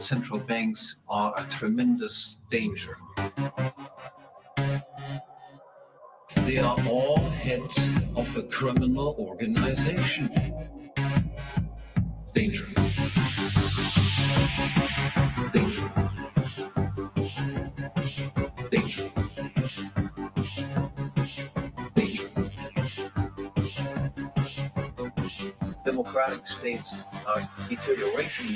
central banks are a tremendous danger. They are all heads of a criminal organization. Danger. Democratic states are deterioration.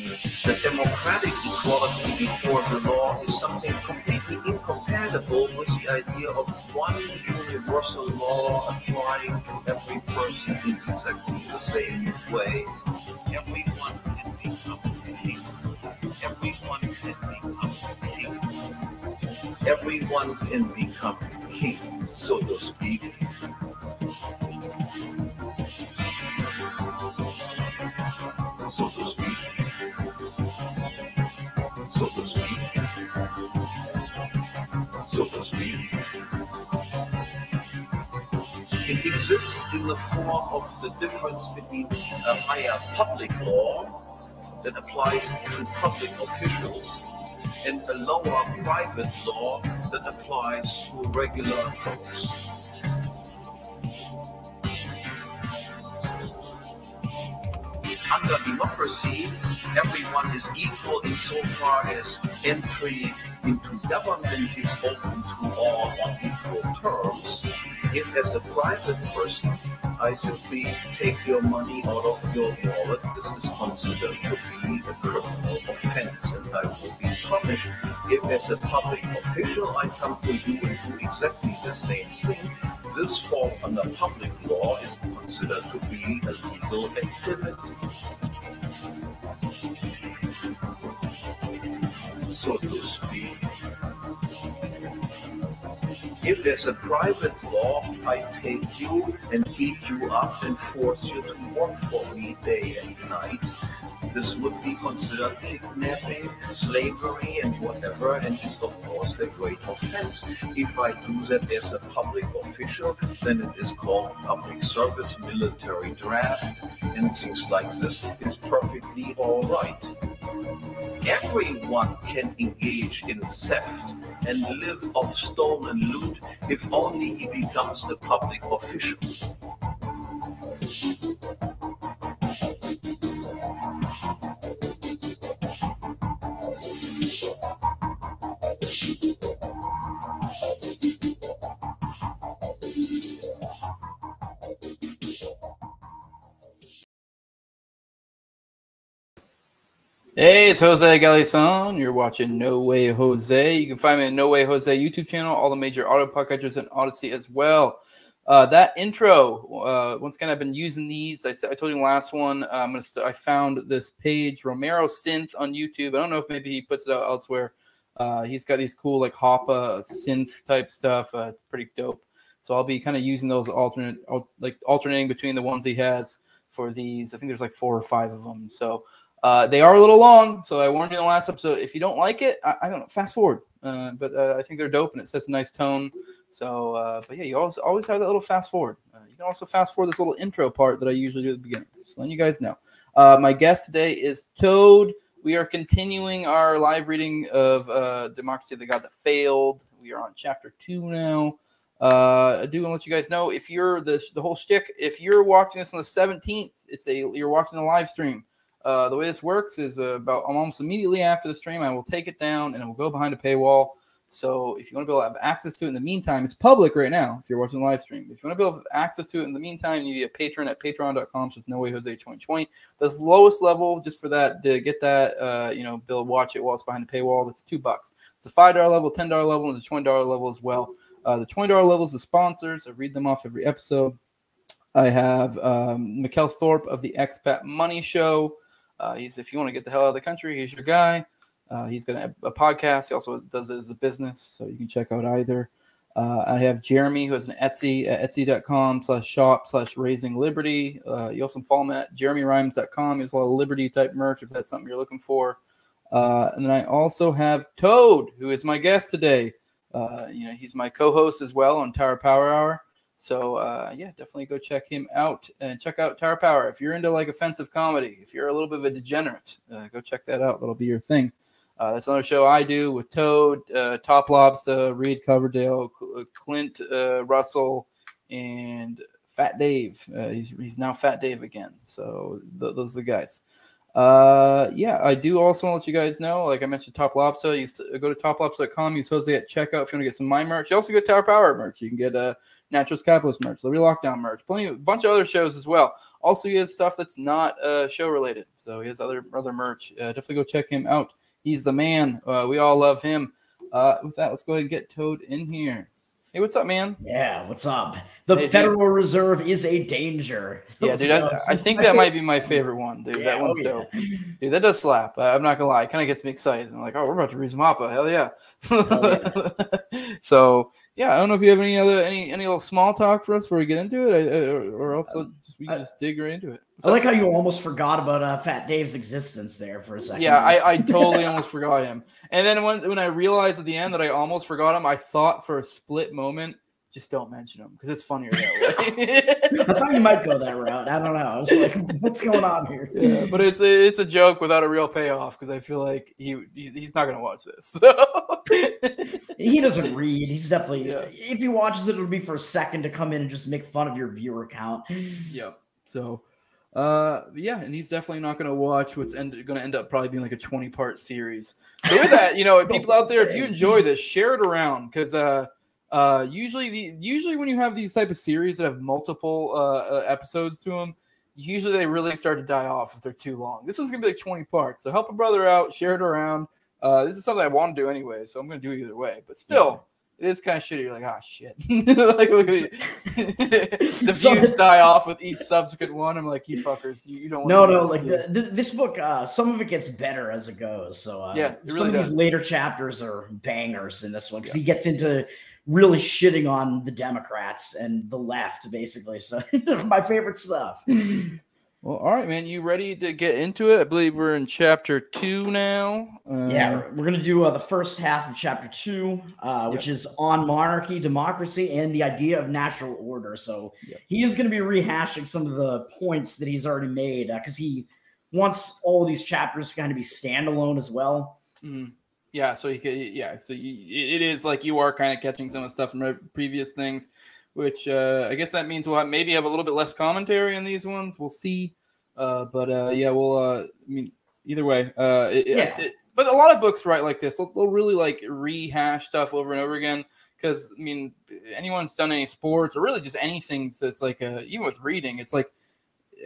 The democratic equality before the law is something completely incompatible with the idea of one universal law applying to every person in exactly the same way. Everyone can become king. Everyone can become king. Everyone can become king, so to speak. Form of the difference between a higher public law that applies to public officials and a lower private law that applies to regular folks. under democracy, everyone is equal insofar as entry into government is open to all on equal terms. If, as a private person, I simply take your money out of your wallet, this is considered to be a criminal offense and I will be punished. If, as a public official, I come to you and do exactly the same thing, this falls under public law, is considered to be a legal activity. So to If there's a private law, I take you and keep you up and force you to work for me day and night. This would be considered kidnapping, slavery, and whatever, and is of course a great offense. If I do that as a public official, then it is called public service, military draft, and things like this is perfectly all right. Everyone can engage in theft and live off stolen loot if only he becomes a public official. It's Jose Galison. You're watching No Way Jose. You can find me at No Way Jose YouTube channel, all the major auto podcatchers and Odysee as well. Uh, that intro, uh, once again, I've been using these. I, I told you in the last one. Uh, I'm gonna. St- I found this page Romero Synth on YouTube. I don't know if maybe he puts it out elsewhere. Uh, he's got these cool like Hoppe synth type stuff. Uh, it's pretty dope. So I'll be kind of using those alternate, al- like alternating between the ones he has for these. I think there's like four or five of them. So uh, they are a little long, so I warned you in the last episode. If you don't like it, I, I don't know, fast forward. Uh, but uh, I think they're dope and it sets a nice tone. So, uh, but yeah, you always always have that little fast forward. Uh, you can also fast forward this little intro part that I usually do at the beginning. Just letting you guys know. My guest today is Toad. We are continuing our live reading of Democracy of the God That Failed. We are on chapter two now. Uh, I do want to let you guys know if you're the the whole shtick. If you're watching this on the 17th, it's a you're watching the live stream. Uh, the way this works is uh, about almost immediately after the stream, I will take it down and it will go behind a paywall. So if you want to be able to have access to it in the meantime, it's public right now if you're watching the live stream. If you want to be able to have access to it in the meantime, you need a patron at patreon.com. So it's no way Jose 2020. The lowest level, just for that, to get that, uh, you know, Bill, watch it while it's behind the paywall, that's two bucks. It's a $5 level, $10 level, and it's a $20 level as well. Uh, the $20 level is the sponsors. I read them off every episode. I have um, Mikkel Thorup of the Expat Money Show. Uh, he's if you want to get the hell out of the country, he's your guy. Uh, he's got a, a, podcast. He also does it as a business, so you can check out either. Uh, I have Jeremy, who has an Etsy at etsy.com slash shop slash raising liberty. Uh, you also follow him at jeremyrhymes.com. He has a lot of liberty type merch if that's something you're looking for. Uh, and then I also have Toad, who is my guest today. Uh, you know, he's my co-host as well on Tower Power Hour. So uh, yeah, definitely go check him out and check out Tower Power. If you're into like offensive comedy, if you're a little bit of a degenerate, uh, go check that out. That'll be your thing. Uh, that's another show I do with Toad, uh, Top Lobsta, Reed Coverdale, uh, Clint uh, Russell, and Fat Dave. He's, he's now Fat Dave again. So th- those are the guys. Uh, yeah, I do also want to let you guys know, like I mentioned, Top Lobsta. You go to toplobsta.com, use Jose at checkout if you want to get some my merch. You also get Tower Power merch. You can get uh, Naturals Capitalist merch, Liberty Lockdown merch, plenty, a bunch of other shows as well. Also, he has stuff that's not uh, show related. So he has other other merch. Uh, definitely go check him out. He's the man. Uh, we all love him. Uh, with that, let's go ahead and get Toad in here. Hey, what's up, man? Yeah, what's up? The Hey, dude. Federal Reserve is a danger. Yeah, Let's dude, I. I think that might be my favorite one, dude. Yeah, that one's oh, yeah. dope. Dude, that does slap. Uh, I'm not gonna lie. It kind of gets me excited. I'm like, oh, we're about to read some Hoppe. Hell yeah. so yeah, I don't know if you have any other any any little small talk for us before we get into it, I, or, or also just we can I- just dig right into it. What's I up? like how you almost forgot about uh, Fat Dave's existence there for a second. Yeah, I, I totally almost forgot him. And then when when I realized at the end that I almost forgot him, I thought for a split moment, just don't mention him because it's funnier that way. I thought you might go that route. I don't know. I was like, what's going on here? yeah, but it's a, it's a joke without a real payoff because I feel like he, he he's not gonna watch this. So. He doesn't read. He's definitely, Yeah. if he watches it, it'll be for a second to come in and just make fun of your viewer count. Yep. So, uh, yeah, and he's definitely not going to watch what's end, going to end up probably being like a 20 part series. So with that, you know, people out there, if you enjoy this, share it around because uh, uh, usually the usually when you have these type of series that have multiple uh, uh, episodes to them, usually they really start to die off if they're too long. This one's gonna be like 20 parts, so help a brother out, share it around. Uh, this is something I want to do anyway, so I'm gonna do it either way. But still, it is kind of shitty. You're like, ah, shit. like, the, views die off with each subsequent one. I'm like, you fuckers, you, you don't. No, no, like the, this book, uh, some of it gets better as it goes. So uh, Yeah, it some really of these later chapters are bangers in this one because Yeah. he gets into really shitting on the Democrats and the left, basically. So my favorite stuff. Well, all right, man. You ready to get into it? I believe we're in chapter two now. Uh, Yeah, we're gonna do uh, the first half of chapter two, uh, which is on monarchy, democracy, and the idea of natural order. So Yep. he is going to be rehashing some of the points that he's already made because he wants all of these chapters to kind of be standalone as well. Mhm. Yeah, so you could, yeah, so you, it is like you are kind of catching some of the stuff from previous things, which uh, I guess that means we'll have, maybe have a little bit less commentary on these ones. We'll see, uh, but uh, yeah, we'll. Uh, I mean, either way, uh, it, Yeah. it- but a lot of books write like this. They'll, they'll really like rehash stuff over and over again because I mean, anyone's done any sports or really just anything that's like uh even with reading, it's like.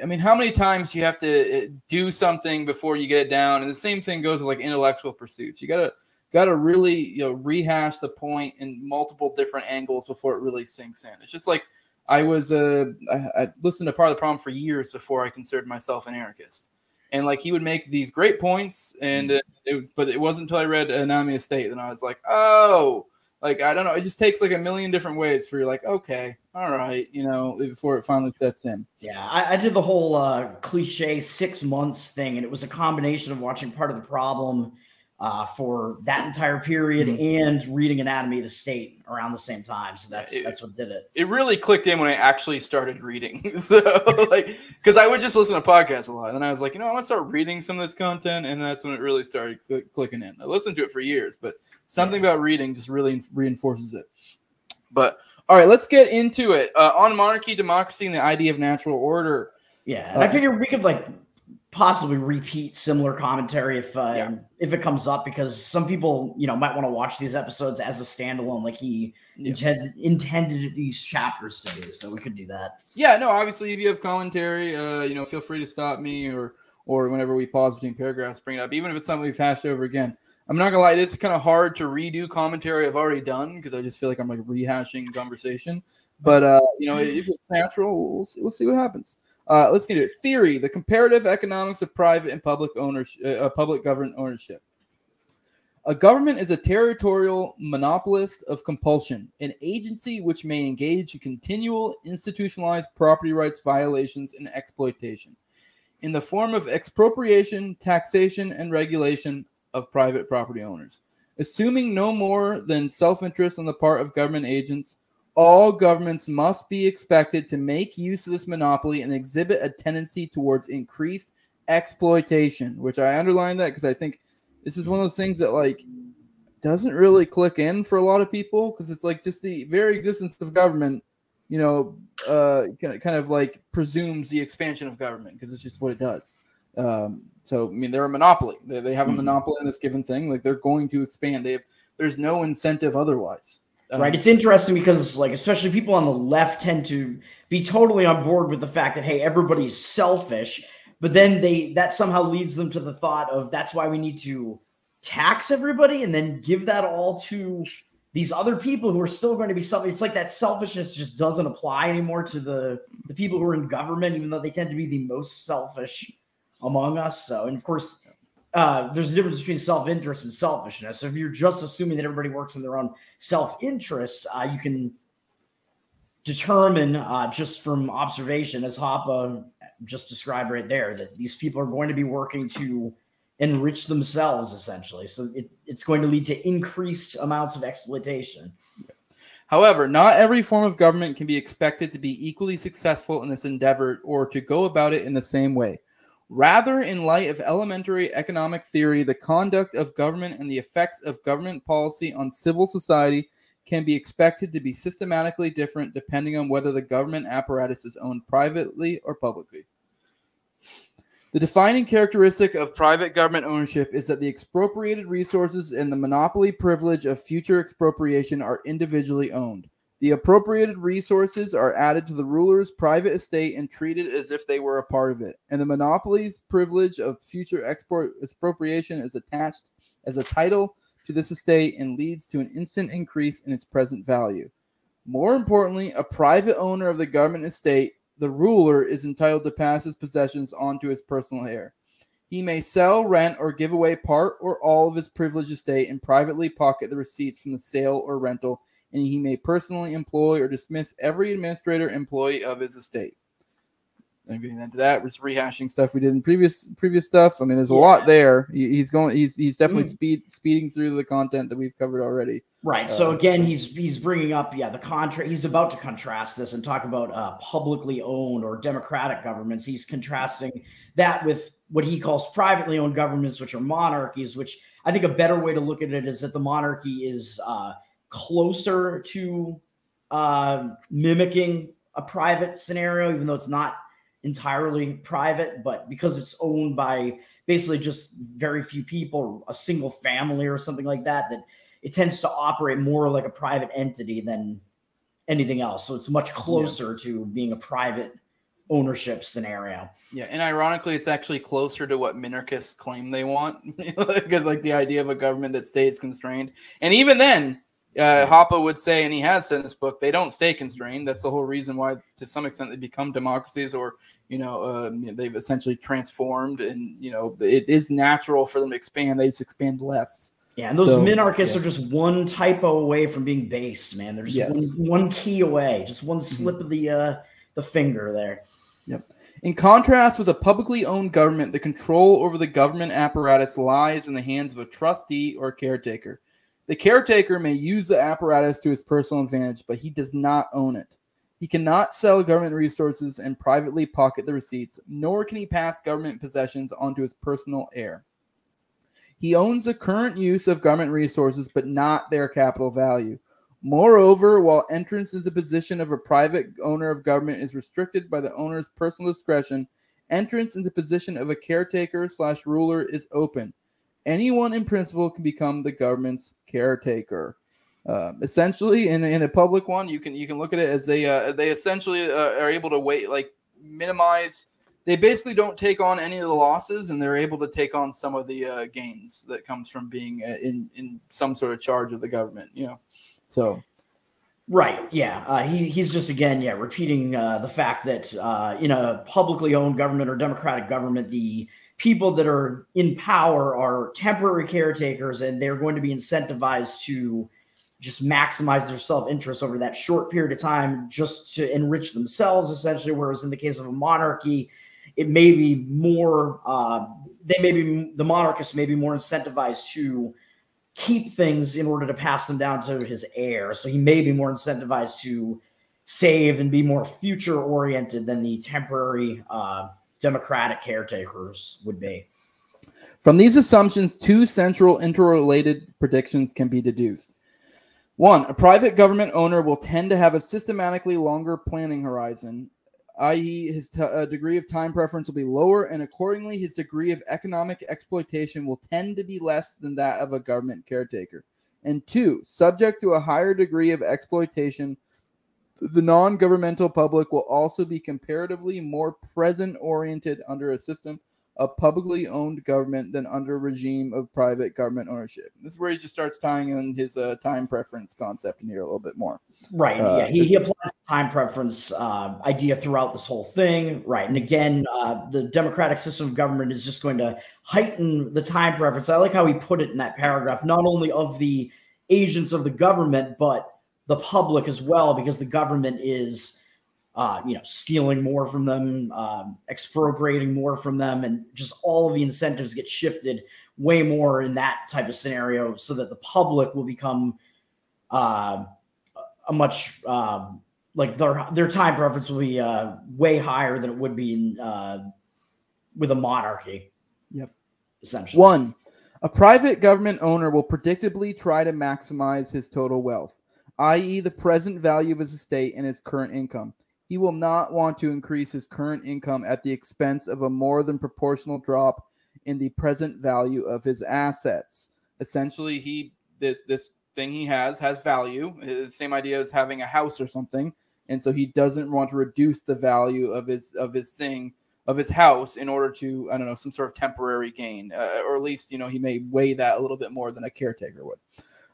I mean, how many times you have to uh, do something before you get it down? And the same thing goes with like intellectual pursuits. You gotta gotta really you know rehash the point in multiple different angles before it really sinks in. It's just like I was uh I, I listened to part of the problem for years before I considered myself an anarchist, and like he would make these great points, and uh, it, but it wasn't until I read Anatomy of State that I was like, oh, like I don't know. It just takes like a million different ways for you like okay, all right, you know, before it finally sets in. Yeah, I, I did the whole uh, cliche six months thing, and it was a combination of watching part of the problem uh, for that entire period and reading Anatomy of the State around the same time. So that's It- that's what did it. it really clicked in when I actually started reading. so, like, because I would just listen to podcasts a lot, and then I was like, you know, I want to start reading some of this content, and that's when it really started cl- clicking in. I listened to it for years, but something about reading just really reinforces it. But all right, let's get into it. Uh, on monarchy, democracy, and the idea of natural order. Yeah, and I Uh, figured we could like possibly repeat similar commentary if uh, Yeah. if it comes up because some people you know might want to watch these episodes as a standalone, like he Yeah. intended intended these chapters to be. So we could do that. Yeah, no, obviously, if you have commentary, uh, you know, feel free to stop me or or whenever we pause between paragraphs, bring it up, even if it's something we've hashed over again. I'm not gonna lie, it's kind of hard to redo commentary I've already done because I just feel like I'm like rehashing conversation. But uh, you know, if it's natural, we'll see, we'll see what happens. Uh, let's get it. Theory: the comparative economics of private and public ownership, uh, public government ownership. A government is a territorial monopolist of compulsion, an agency which may engage in continual institutionalized property rights violations and exploitation in the form of expropriation, taxation, and regulation of private property owners. Assuming no more than self interest on the part of government agents, all governments must be expected to make use of this monopoly and exhibit a tendency towards increased exploitation, which I underline that because I think this is one of those things that like doesn't really click in for a lot of people because it's like just the very existence of government, you know, uh, kind of like presumes the expansion of government because it's just what it does. Um, so I mean, they're a monopoly. They, they have a Mhm. monopoly in this given thing. Like they're going to expand. They have, there's no incentive otherwise. Um, right. It's interesting because, like, especially people on the left tend to be totally on board with the fact that hey, everybody's selfish, but then they that somehow leads them to the thought of that's why we need to tax everybody and then give that all to these other people who are still going to be selfish. It's like that selfishness just doesn't apply anymore to the the people who are in government, even though they tend to be the most selfish among us. So, and of course, uh, there's a difference between self-interest and selfishness. So if you're just assuming that everybody works in their own self-interest, uh, you can determine uh, just from observation, as Hoppe just described right there, that these people are going to be working to enrich themselves essentially. So it, it's going to lead to increased amounts of exploitation. However, not every form of government can be expected to be equally successful in this endeavor or to go about it in the same way. Rather, in light of elementary economic theory, the conduct of government and the effects of government policy on civil society can be expected to be systematically different depending on whether the government apparatus is owned privately or publicly. The defining characteristic of private government ownership is that the expropriated resources and the monopoly privilege of future expropriation are individually owned. The appropriated resources are added to the ruler's private estate and treated as if they were a part of it, and the monopoly's privilege of future export expropriation is attached as a title to this estate and leads to an instant increase in its present value. More importantly, a private owner of the government estate the ruler is entitled to pass his possessions on to his personal heir. He may sell, rent, or give away part or all of his privileged estate and privately pocket the receipts from the sale or rental, and he may personally employ or dismiss every administrator employee of his estate. And getting into that, was rehashing stuff we did in previous previous stuff. I mean, there's a lot there. He, he's going. He's he's definitely Mm. speed speeding through the content that we've covered already. Right. So Uh, again, so- he's he's bringing up yeah the contrast. He's about to contrast this and talk about uh, publicly owned or democratic governments. He's contrasting that with what he calls privately owned governments, which are monarchies. Which I think a better way to look at it is that the monarchy is uh, closer to uh, mimicking a private scenario, even though it's not entirely private. But because it's owned by basically just very few people, a single family or something like that, that it tends to operate more like a private entity than anything else. So it's much closer to being a private ownership scenario. Yeah, and ironically, it's actually closer to what minarchists claim they want, because like the idea of a government that stays constrained, and even then, uh, Hoppe would say, and he has said in this book, they don't stay constrained. That's the whole reason why, to some extent, they become democracies, or you know, uh, they've essentially transformed, and you know, it is natural for them to expand. They just expand less. Yeah, and those So, minarchists yeah. are just one typo away from being based, man. They're just Yes. Mm-hmm. one, one key away, just one slip of the uh the finger there. Yep. In contrast with a publicly owned government, the control over the government apparatus lies in the hands of a trustee or caretaker. The caretaker may use the apparatus to his personal advantage, but he does not own it. He cannot sell government resources and privately pocket the receipts, nor can he pass government possessions onto his personal heir. He owns the current use of government resources, but not their capital value. Moreover, while entrance into the position of a private owner of government is restricted by the owner's personal discretion, entrance into the position of a caretaker slash ruler is open. Anyone in principle can become the government's caretaker. Uh, essentially, in, in a public one, you can you can look at it as they uh, they essentially uh, are able to wait like minimize. They basically don't take on any of the losses, and they're able to take on some of the uh, gains that comes from being uh, in in some sort of charge of the government. You know, so Right. Yeah. Uh, he he's just again, yeah, repeating uh, the fact that uh, in a publicly owned government or democratic government, the people that are in power are temporary caretakers, and they're going to be incentivized to just maximize their self interest over that short period of time, just to enrich themselves, essentially. Whereas in the case of a monarchy, it may be more. Uh, they may be the monarchist may be more incentivized to keep things in order to pass them down to his heir. So he may be more incentivized to save and be more future oriented than the temporary uh, democratic caretakers would be. From these assumptions, two central interrelated predictions can be deduced. One, a private government owner will tend to have a systematically longer planning horizon, i.e., his uh, degree of time preference will be lower, and accordingly, his degree of economic exploitation will tend to be less than that of a government caretaker. And two, subject to a higher degree of exploitation, the non governmental public will also be comparatively more present oriented under a system of publicly owned government than under a regime of private government ownership. This is where he just starts tying in his uh, time preference concept in here a little bit more. Right. Uh, yeah. He, he applies the time preference uh, idea throughout this whole thing. Right. And again, uh, the democratic system of government is just going to heighten the time preference. I like how he put it in that paragraph, not only of the agents of the government, but the public as well, because the government is uh, you know, stealing more from them, um, expropriating more from them, and just all of the incentives get shifted way more in that type of scenario, so that the public will become uh, a much uh, like their their time preference will be uh, way higher than it would be in, uh, with a monarchy. Yep. Essentially, One, a private government owner will predictably try to maximize his total wealth, i.e., the present value of his estate and his current income. He will not want to increase his current income at the expense of a more than proportional drop in the present value of his assets. Essentially, he this this thing he has has value. The same idea as having a house or something, and so he doesn't want to reduce the value of his of his thing of his house in order to I don't know some sort of temporary gain, uh, or at least you know he may weigh that a little bit more than a caretaker would.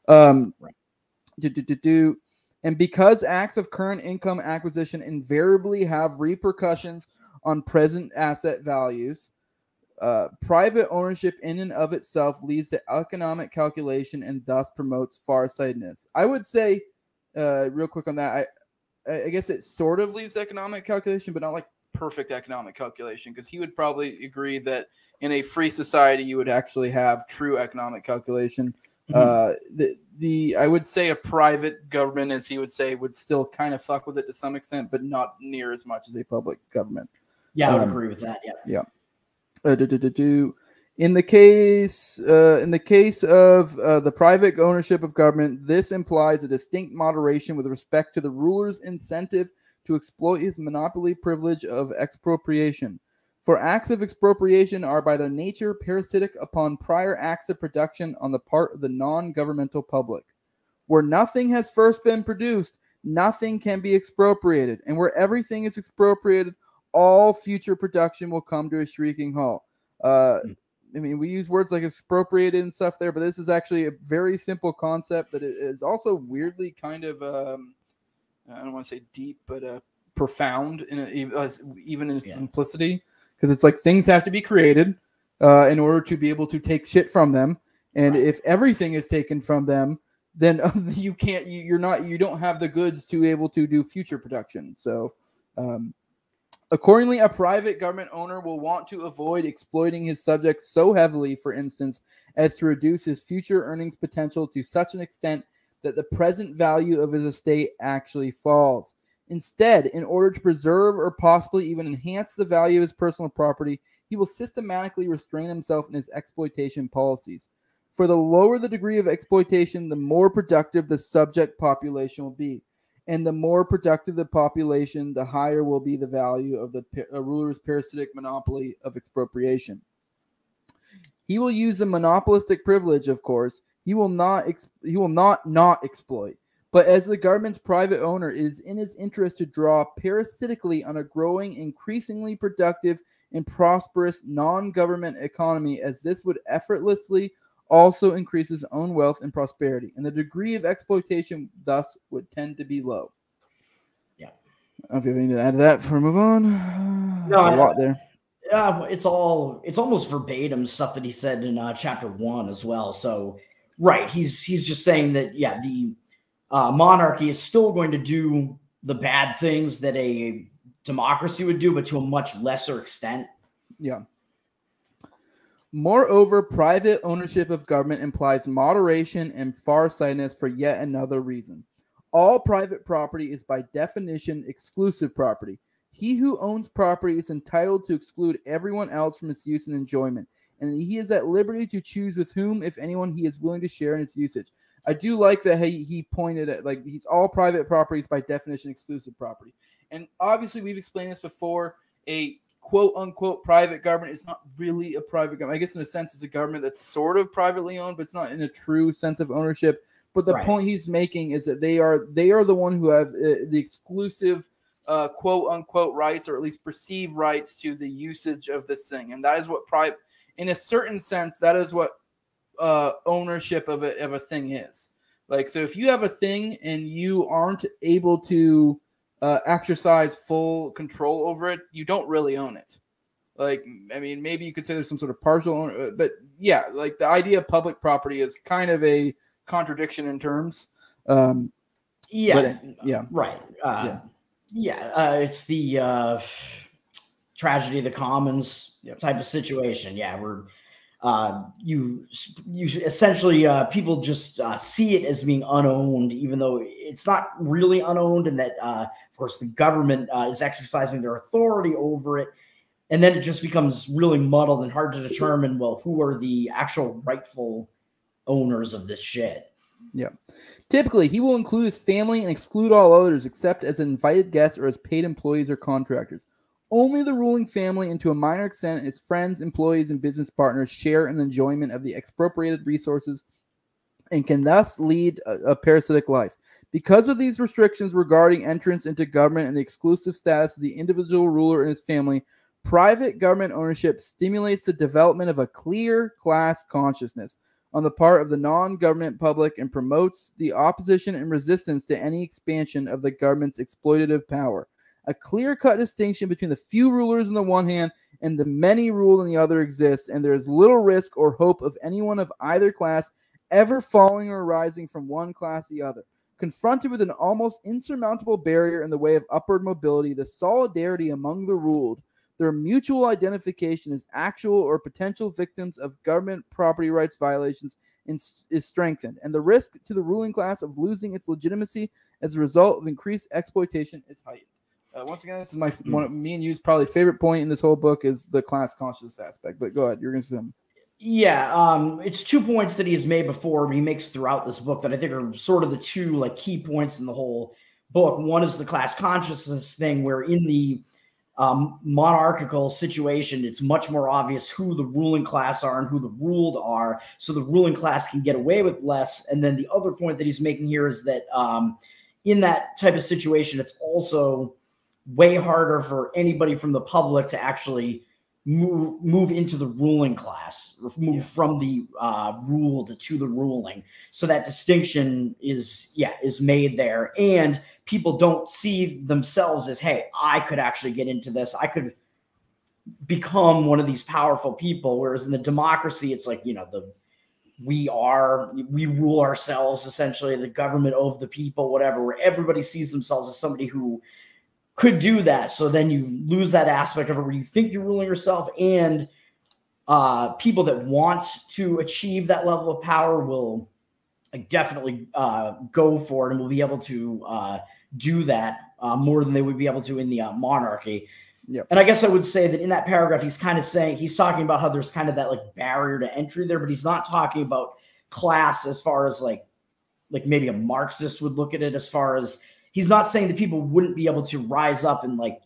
Um, Right. Do, do, do, do. And because acts of current income acquisition invariably have repercussions on present asset values, uh, private ownership in and of itself leads to economic calculation and thus promotes farsightedness. I would say, uh, real quick on that, I, I guess it sort of leads to economic calculation, but not like perfect economic calculation, because he would probably agree that in a free society you would actually have true economic calculation. Mhm. Uh, the the I would say a private government, as he would say, would still kind of fuck with it to some extent, but not near as much as a public government. yeah, I would um, agree with that. Yeah. Uh, do, do, do, do. In the case, uh, in the case of uh, the private ownership of government, this implies a distinct moderation with respect to the ruler's incentive to exploit his monopoly privilege of expropriation. For acts of expropriation are by their nature parasitic upon prior acts of production on the part of the non-governmental public. Where nothing has first been produced, nothing can be expropriated, and where everything is expropriated, all future production will come to a shrieking halt. Uh, I mean, we use words like expropriated and stuff there, but this is actually a very simple concept that i- also weirdly kind of, um, I don't want to say deep, but uh, profound in a, even in its Yeah. simplicity, because it's like things have to be created uh, in order to be able to take shit from them, and Right. if everything is taken from them, then you can't, you, you're not, you don't have the goods to be able to do future production. So. Um, Accordingly, a private government owner will want to avoid exploiting his subjects so heavily, for instance, as to reduce his future earnings potential to such an extent that the present value of his estate actually falls. Instead, in order to preserve or possibly even enhance the value of his personal property, he will systematically restrain himself in his exploitation policies. For the lower the degree of exploitation, the more productive the subject population will be and the more productive the population, the higher will be the value of the ruler's parasitic monopoly of expropriation. He will use the monopolistic privilege, of course. He will not he will not not exploit. But as the government's private owner, it is in his interest to draw parasitically on a growing, increasingly productive and prosperous non-government economy, as this would effortlessly also increase his own wealth and prosperity, and the degree of exploitation thus would tend to be low. Yeah. I don't know if you have anything to add to that before we move on. No, There's I- a lot there. Yeah, it's all it's almost verbatim stuff that he said in uh, chapter one as well. So, right, he's he's just saying that yeah, the uh, monarchy is still going to do the bad things that a democracy would do, but to a much lesser extent. Yeah. Moreover, private ownership of government implies moderation and farsightedness for yet another reason. All private property is by definition exclusive property. He who owns property is entitled to exclude everyone else from its use and enjoyment. And he is at liberty to choose with whom, if anyone, he is willing to share in its usage. I do like that he, he pointed at like he's all private properties by definition exclusive property. And obviously we've explained this before. A quote unquote private government is not really a private government. I guess in a sense it's a government that's sort of privately owned, but it's not in a true sense of ownership. But the Right. point he's making is that they are they are the one who have uh, the exclusive uh, quote unquote rights, or at least perceived rights to the usage of this thing, and that is what private, in a certain sense, that is what uh, ownership of a of a thing is. Like, so if you have a thing and you aren't able to uh, exercise full control over it, you don't really own it. Like, I mean, maybe you could say there's some sort of partial owner, uh, but yeah, like the idea of public property is kind of a contradiction in terms. Um, Yeah, it- yeah. right. Uh, Yeah. yeah, uh, it's the uh, tragedy of the commons Yep. type of situation. Yeah, where uh, you you essentially uh, people just uh, see it as being unowned, even though it's not really unowned, and that uh, of course the government uh, is exercising their authority over it. And then it just becomes really muddled and hard to determine. Well, who are the actual rightful owners of this shit? Yeah. Typically, he will include his family and exclude all others except as invited guests or as paid employees or contractors. Only the ruling family, and to a minor extent, its friends, employees, and business partners share in the enjoyment of the expropriated resources and can thus lead a, a parasitic life. Because of these restrictions regarding entrance into government and the exclusive status of the individual ruler and his family, private government ownership stimulates the development of a clear class consciousness on the part of the non government public and promotes the opposition and resistance to any expansion of the government's exploitative power. A clear cut distinction between the few rulers on the one hand and the many ruled on the other exists, and there is little risk or hope of anyone of either class ever falling or rising from one class to the other. Confronted with an almost insurmountable barrier in the way of upward mobility, the solidarity among the ruled their mutual identification as actual or potential victims of government property rights violations is, is strengthened, and the risk to the ruling class of losing its legitimacy as a result of increased exploitation is heightened. Uh, once again, this is my one of me and you's probably favorite point in this whole book is the class consciousness aspect. But go ahead, you're going to say something. Yeah, um, it's two points that he has made before, but he makes throughout this book that I think are sort of the two like key points in the whole book. One is the class consciousness thing, where in the um, monarchical situation, it's much more obvious who the ruling class are and who the ruled are, so the ruling class can get away with less. And then the other point that he's making here is that um, in that type of situation, it's also way harder for anybody from the public to actually move move into the ruling class, move Yeah. from the uh, ruled to the ruling. So that distinction is yeah is made there, and people don't see themselves as hey, I could actually get into this. I could become one of these powerful people. Whereas in the democracy, it's like you know the we are we rule ourselves essentially the government of the people whatever where everybody sees themselves as somebody who could do that so then you lose that aspect of it where you think you're ruling yourself and uh people that want to achieve that level of power will like definitely uh go for it and will be able to uh do that uh, more than they would be able to in the uh, monarchy Yep. and I guess I would say that in that paragraph, he's kind of saying he's talking about how there's kind of that like barrier to entry there, but he's not talking about class as far as like like maybe a Marxist would look at it as far as he's not saying that people wouldn't be able to rise up and like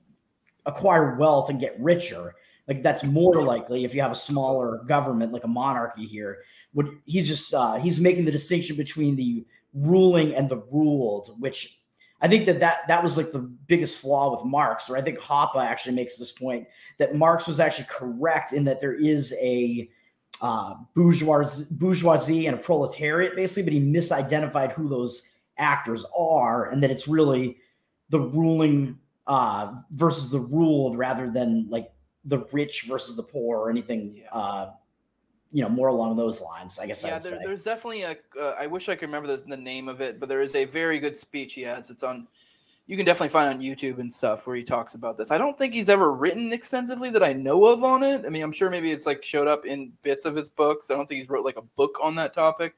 acquire wealth and get richer. Like that's more likely if you have a smaller government like a monarchy here. Would he's just uh he's making the distinction between the ruling and the ruled, which I think that, that that was like the biggest flaw with Marx, or I think Hoppe actually makes this point that Marx was actually correct in that there is a uh, bourgeoisie, bourgeoisie and a proletariat, basically, but he misidentified who those actors are, and that it's really the ruling uh, versus the ruled, rather than like the rich versus the poor or anything, Yeah. uh, you know, more along those lines. I guess I Yeah, would there, there's definitely a. Uh, I wish I could remember the, the name of it, but there is a very good speech he has. It's on. You can definitely find it on YouTube and stuff where he talks about this. I don't think he's ever written extensively that I know of on it. I mean, I'm sure maybe it's like showed up in bits of his books. I don't think he's wrote like a book on that topic.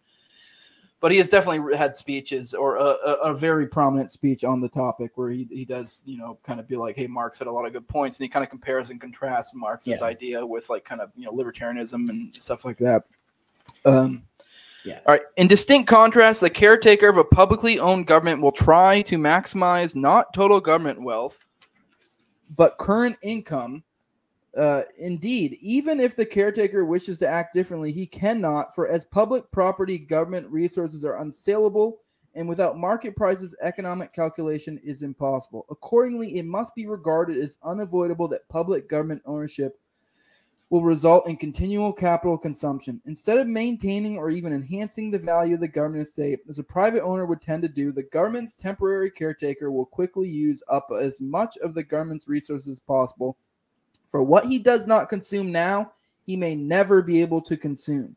But he has definitely had speeches or a, a, a, very prominent speech on the topic where he, he does you know kind of be like hey marx had a lot of good points and he kind of compares and contrasts marx's Yeah. idea with like kind of you know libertarianism and stuff like that um Yeah. all right in distinct contrast the caretaker of a publicly owned government will try to maximize not total government wealth but current income uh, indeed, even if the caretaker wishes to act differently, he cannot, for as public property, government resources are unsaleable, and without market prices, economic calculation is impossible. Accordingly, it must be regarded as unavoidable that public government ownership will result in continual capital consumption. Instead of maintaining or even enhancing the value of the government estate, as a private owner would tend to do, the government's temporary caretaker will quickly use up as much of the government's resources as possible for what he does not consume now, he may never be able to consume.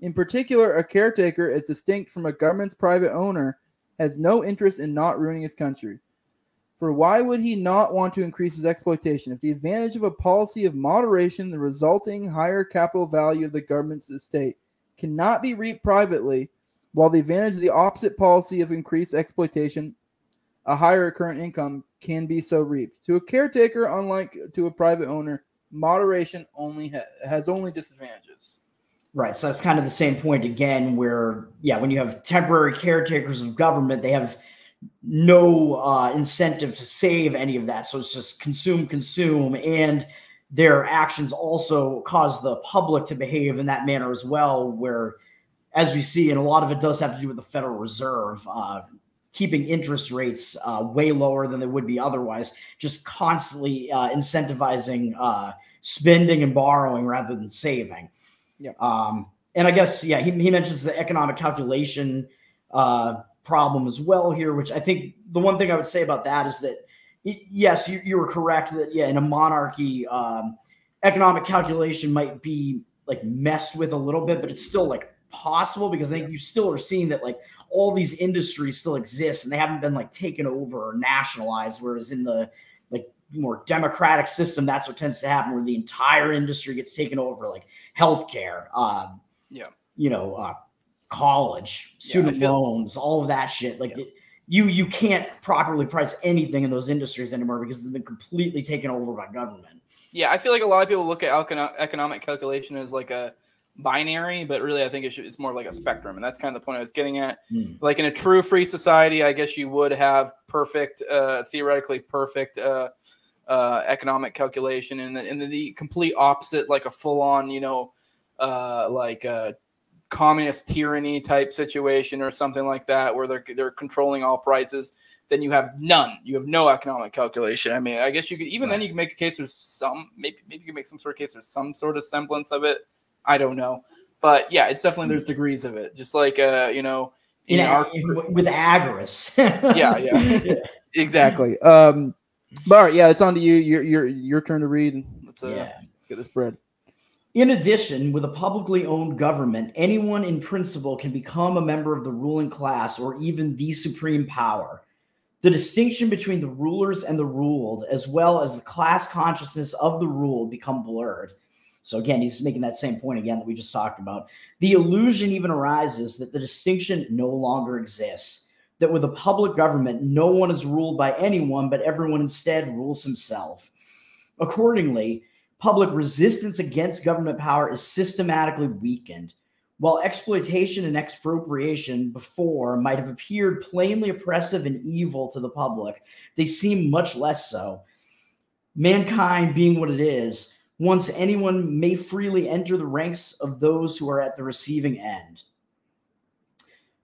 In particular, a caretaker, as distinct from a government's private owner, has no interest in not ruining his country. For why would he not want to increase his exploitation? If the advantage of a policy of moderation, the resulting higher capital value of the government's estate, cannot be reaped privately, while the advantage of the opposite policy of increased exploitation, a higher current income, can be so reaped. To a caretaker, unlike to a private owner, moderation only ha- has only disadvantages. Right. So that's kind of the same point again, where, yeah, when you have temporary caretakers of government, they have no uh, incentive to save any of that. So it's just consume, consume. And their actions also cause the public to behave in that manner as well, where, as we see, and a lot of it does have to do with the Federal Reserve. Uh, keeping interest rates uh, way lower than they would be otherwise, just constantly uh, incentivizing uh, spending and borrowing rather than saving. Yeah. Um, and I guess, yeah, he, he mentions the economic calculation uh, problem as well here, which I think the one thing I would say about that is that, yes, you, you were correct that, yeah, in a monarchy, um, economic calculation might be like messed with a little bit, but it's still like possible because I think you still are seeing that like all these industries still exist and they haven't been like taken over or nationalized. Whereas in the like more democratic system, that's what tends to happen, where the entire industry gets taken over, like healthcare, um, Yeah. you know, uh, college, Yeah, student feel- loans, all of that shit. Like Yeah. it, you you can't properly price anything in those industries anymore because they've been completely taken over by government. Yeah, I feel like a lot of people look at economic calculation as like a binary, but really I think it should, it's more like a spectrum, and that's kind of the point I was getting at. Hmm. Like in a true free society, I guess you would have perfect, uh, theoretically perfect uh, uh, economic calculation, and the, and the, the complete opposite, like a full on, you know, uh, like a communist tyranny type situation or something like that, where they're they're controlling all prices. Then you have none. You have no economic calculation. I mean, I guess you could even then you can make a case there's some maybe maybe you can make some sort of case there's some sort of semblance of it. I don't know, but yeah, it's definitely there's degrees of it. Just like uh, you know, in In, our with Agris. yeah, yeah, exactly. Um, but all right, yeah, it's on to you. Your your your turn to read. Let's uh, yeah. let's get this bread. In addition, with a publicly owned government, anyone in principle can become a member of the ruling class or even the supreme power. The distinction between the rulers and the ruled, as well as the class consciousness of the ruled, become blurred. So, again, he's making that same point again that we just talked about. The illusion even arises that the distinction no longer exists, that with a public government, no one is ruled by anyone, but everyone instead rules himself. Accordingly, public resistance against government power is systematically weakened. While exploitation and expropriation before might have appeared plainly oppressive and evil to the public, they seem much less so. Mankind being what it is, once anyone may freely enter the ranks of those who are at the receiving end.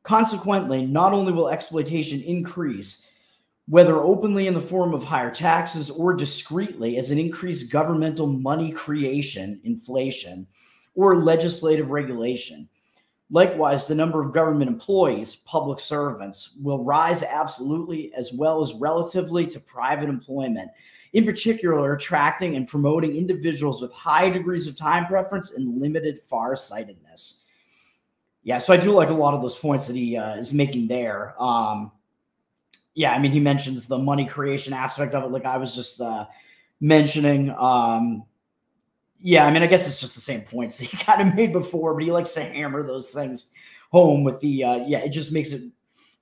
Consequently, not only will exploitation increase, whether openly in the form of higher taxes or discreetly as an increased governmental money creation, inflation, or legislative regulation. Likewise, the number of government employees, public servants, will rise absolutely as well as relatively to private employment, in particular, attracting and promoting individuals with high degrees of time preference and limited farsightedness. Yeah, so I do like a lot of those points that he uh, is making there. Um, yeah, I mean, he mentions the money creation aspect of it, like I was just uh, mentioning. Um, yeah, I mean, I guess it's just the same points that he kind of made before, but he likes to hammer those things home with the uh, yeah. It just makes it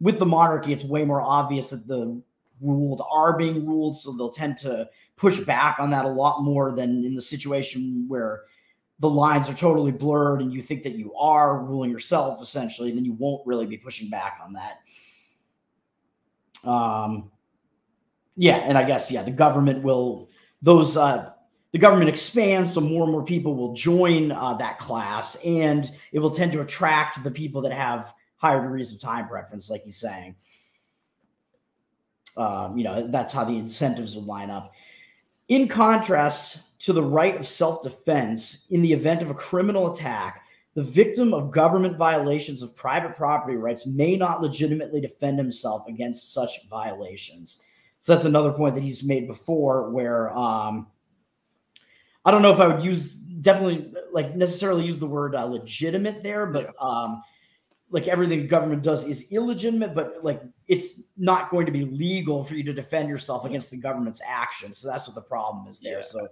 with the monarchy. It's way more obvious that the ruled are being ruled, so they'll tend to push back on that a lot more than in the situation where the lines are totally blurred and you think that you are ruling yourself essentially, then you won't really be pushing back on that. Um, yeah, and I guess yeah, the government will those uh, the government expands, so more and more people will join uh, that class, and it will tend to attract the people that have higher degrees of time preference, like he's saying. Um, you know, that's how the incentives would line up. In contrast to the right of self defense in the event of a criminal attack, the victim of government violations of private property rights may not legitimately defend himself against such violations. So that's another point that he's made before, where um, I don't know if I would use definitely like necessarily use the word uh, legitimate there, but um, like everything the government does is illegitimate, but like it's not going to be legal for you to defend yourself against the government's actions. So that's what the problem is there. Yeah. So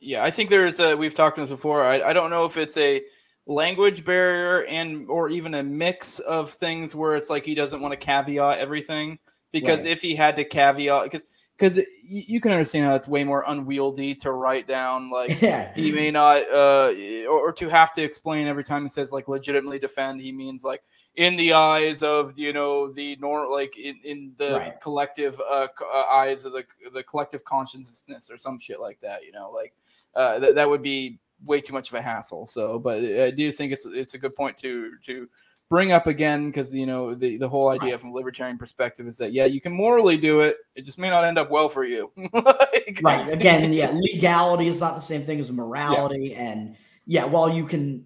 yeah, I think there's a we've talked this before. I, I don't know if it's a language barrier and or even a mix of things where it's like he doesn't want to caveat everything because right. if he had to caveat because because you can understand how it's way more unwieldy to write down like yeah. he may not uh or, or, to have to explain every time he says like legitimately defend he means like in the eyes of you know the nor like in, in the right. collective uh, uh, eyes of the the collective consciousness or some shit like that you know like uh th- that would be way too much of a hassle so but i do think it's it's a good point to to bring up again because you know the, the whole idea right. from a libertarian perspective is that yeah you can morally do it it just may not end up well for you like, right again yeah legality is not the same thing as morality yeah. and yeah while you can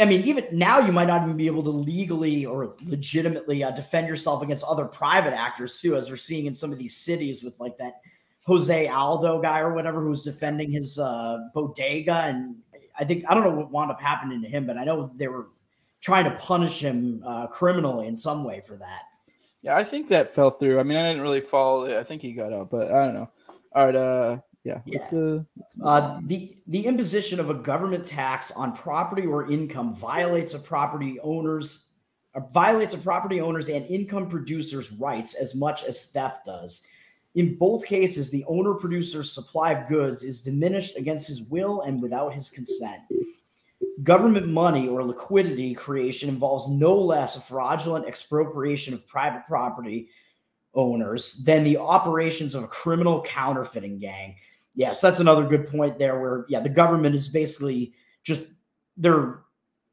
i mean even now you might not even be able to legally or legitimately uh, defend yourself against other private actors too as we're seeing in some of these cities with like that jose alba guy or whatever who's defending his uh, bodega and i think i don't know what wound up happening to him but i know they were trying to punish him uh, criminally in some way for that. Yeah, I think that fell through. I mean, I didn't really follow it. I think he got out, but I don't know. All right, uh, yeah. yeah. Let's, uh, let's uh, the the imposition of a government tax on property or income violates a property owner's uh, violates a property owner's and income producer's rights as much as theft does. In both cases, the owner producer's supply of goods is diminished against his will and without his consent. Government money or liquidity creation involves no less a fraudulent expropriation of private property owners than the operations of a criminal counterfeiting gang. Yes, that's another good point there where yeah, the government is basically just they're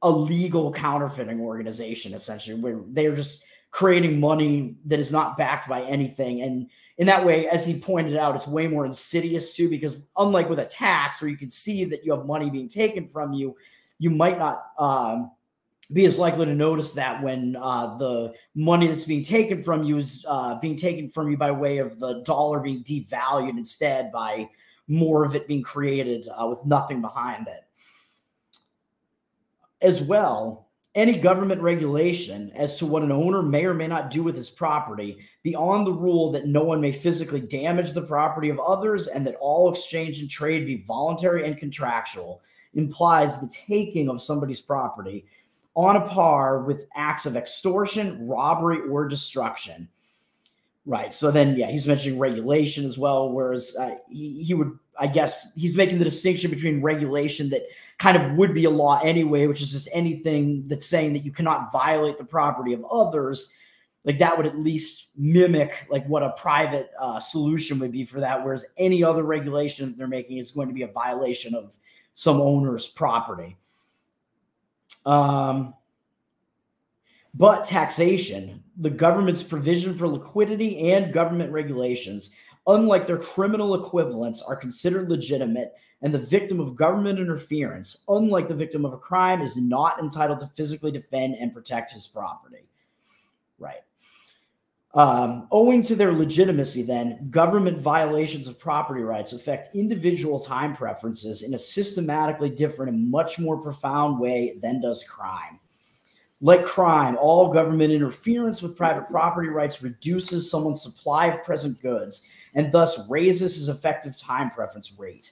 a legal counterfeiting organization essentially where they're just creating money that is not backed by anything and in that way as he pointed out it's way more insidious too because unlike with a tax where you can see that you have money being taken from you you might not um, be as likely to notice that when uh, the money that's being taken from you is uh, being taken from you by way of the dollar being devalued instead by more of it being created uh, with nothing behind it. As well, any government regulation as to what an owner may or may not do with his property beyond the rule that no one may physically damage the property of others and that all exchange and trade be voluntary and contractual implies the taking of somebody's property on a par with acts of extortion, robbery, or destruction. Right. So then, yeah, he's mentioning regulation as well. Whereas uh, he, he would, I guess, he's making the distinction between regulation that kind of would be a law anyway, which is just anything that's saying that you cannot violate the property of others. Like that would at least mimic like what a private uh, solution would be for that. Whereas any other regulation that they're making is going to be a violation of some owner's property. Um, but taxation, the government's provision for liquidity and government regulations, unlike their criminal equivalents, are considered legitimate, and the victim of government interference, unlike the victim of a crime, is not entitled to physically defend and protect his property. Right. Um, owing to their legitimacy, then, government violations of property rights affect individual time preferences in a systematically different and much more profound way than does crime. Like crime, all government interference with private property rights reduces someone's supply of present goods and thus raises his effective time preference rate.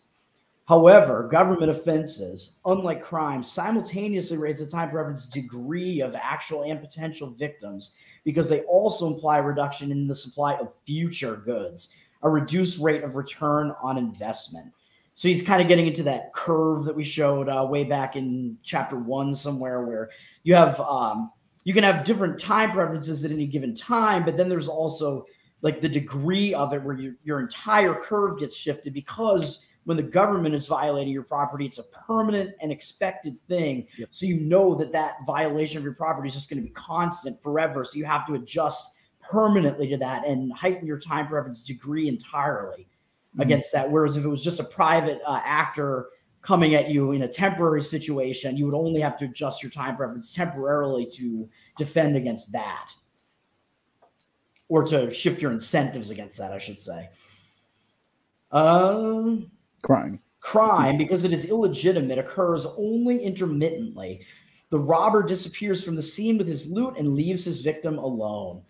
However, government offenses, unlike crime, simultaneously raise the time preference degree of actual and potential victims because they also imply a reduction in the supply of future goods, a reduced rate of return on investment. So he's kind of getting into that curve that we showed uh, way back in chapter one somewhere, where you have um, you can have different time preferences at any given time, but then there's also like the degree of it where you, your entire curve gets shifted because when the government is violating your property, it's a permanent and expected thing. Yep. So you know that that violation of your property is just going to be constant forever. So you have to adjust permanently to that and heighten your time preference degree entirely Mhm. against that. Whereas if it was just a private uh, actor coming at you in a temporary situation, you would only have to adjust your time preference temporarily to defend against that or to shift your incentives against that, I should say. Um, Crime. crime, because it is illegitimate, occurs only intermittently. The robber disappears from the scene with his loot and leaves his victim alone.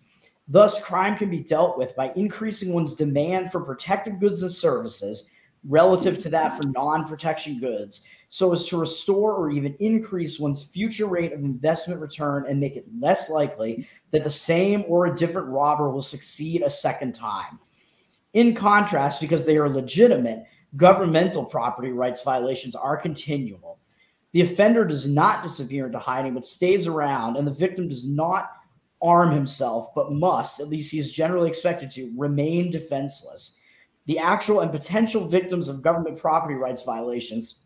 Thus, crime can be dealt with by increasing one's demand for protective goods and services relative to that for non protection goods, so as to restore or even increase one's future rate of investment return and make it less likely that the same or a different robber will succeed a second time. In contrast, because they are legitimate, governmental property rights violations are continual. The offender does not disappear into hiding, but stays around, and the victim does not arm himself, but must, at least he is generally expected to, remain defenseless. The actual and potential victims of government property rights violations,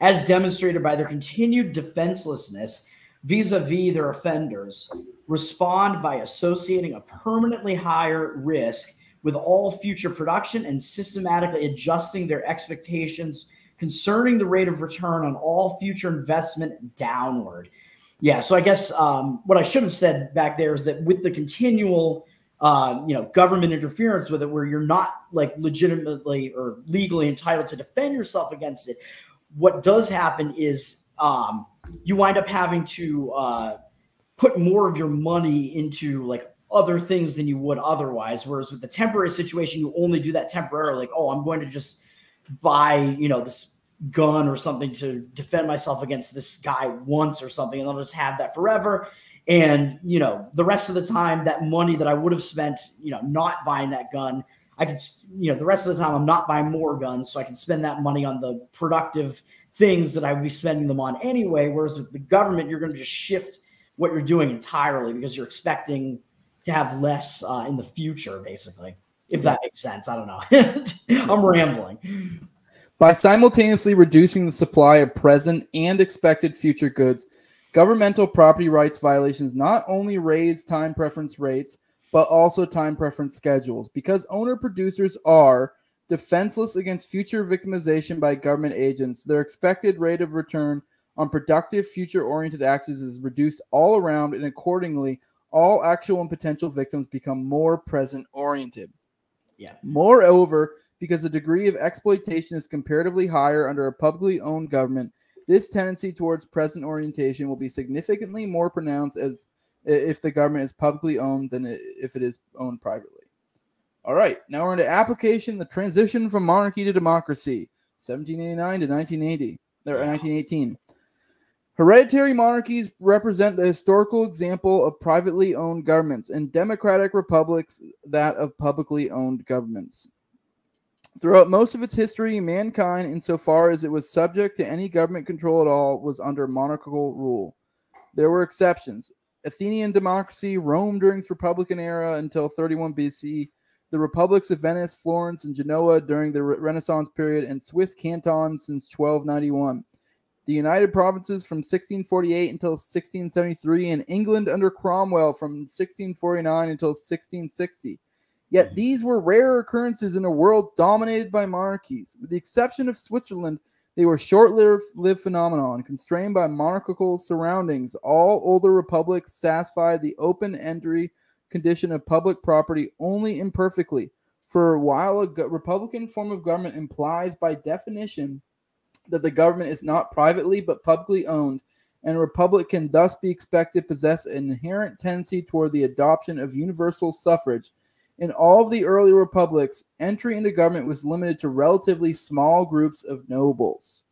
as demonstrated by their continued defenselessness vis a vis their offenders, respond by associating a permanently higher risk with all future production and systematically adjusting their expectations concerning the rate of return on all future investment downward. Yeah, so I guess um, what I should have said back there is that with the continual, uh, you know, government interference with it, where you're not like legitimately or legally entitled to defend yourself against it, what does happen is um, you wind up having to uh, put more of your money into like other things than you would otherwise. Whereas with the temporary situation, you only do that temporarily. Like, oh, I'm going to just buy, you know, this gun or something to defend myself against this guy once or something, and I'll just have that forever. And you know, the rest of the time, that money that I would have spent, you know, not buying that gun, I could, you know, the rest of the time I'm not buying more guns, so I can spend that money on the productive things that I would be spending them on anyway. Whereas with the government, you're going to just shift what you're doing entirely because you're expecting to have less uh, in the future, basically. If that makes sense, I don't know. I'm rambling. By simultaneously reducing the supply of present and expected future goods, governmental property rights violations not only raise time preference rates, but also time preference schedules. Because owner producers are defenseless against future victimization by government agents, their expected rate of return on productive future oriented actions is reduced all around, and accordingly, all actual and potential victims become more present oriented. Yeah. Moreover, because the degree of exploitation is comparatively higher under a publicly owned government, this tendency towards present orientation will be significantly more pronounced as if the government is publicly owned than if it is owned privately. All right, now we're into application, the transition from monarchy to democracy, 1789 to 1980 or 1918. Hereditary monarchies represent the historical example of privately owned governments, and democratic republics that of publicly owned governments. Throughout most of its history, mankind, insofar as it was subject to any government control at all, was under monarchical rule. There were exceptions. Athenian democracy, Rome during its Republican era until 31 BC, the republics of Venice, Florence, and Genoa during the Renaissance period, and Swiss cantons since 1291. The United Provinces from 1648 until 1673, and England under Cromwell from 1649 until 1660. Yet mhm. these were rare occurrences in a world dominated by monarchies. With the exception of Switzerland, they were short-lived lived phenomenon, constrained by monarchical surroundings. All older republics satisfied the open entry condition of public property only imperfectly. For while a republican form of government implies by definition that the government is not privately but publicly owned, and a republic can thus be expected to possess an inherent tendency toward the adoption of universal suffrage, In all of the early republics, entry into government was limited to relatively small groups of nobles.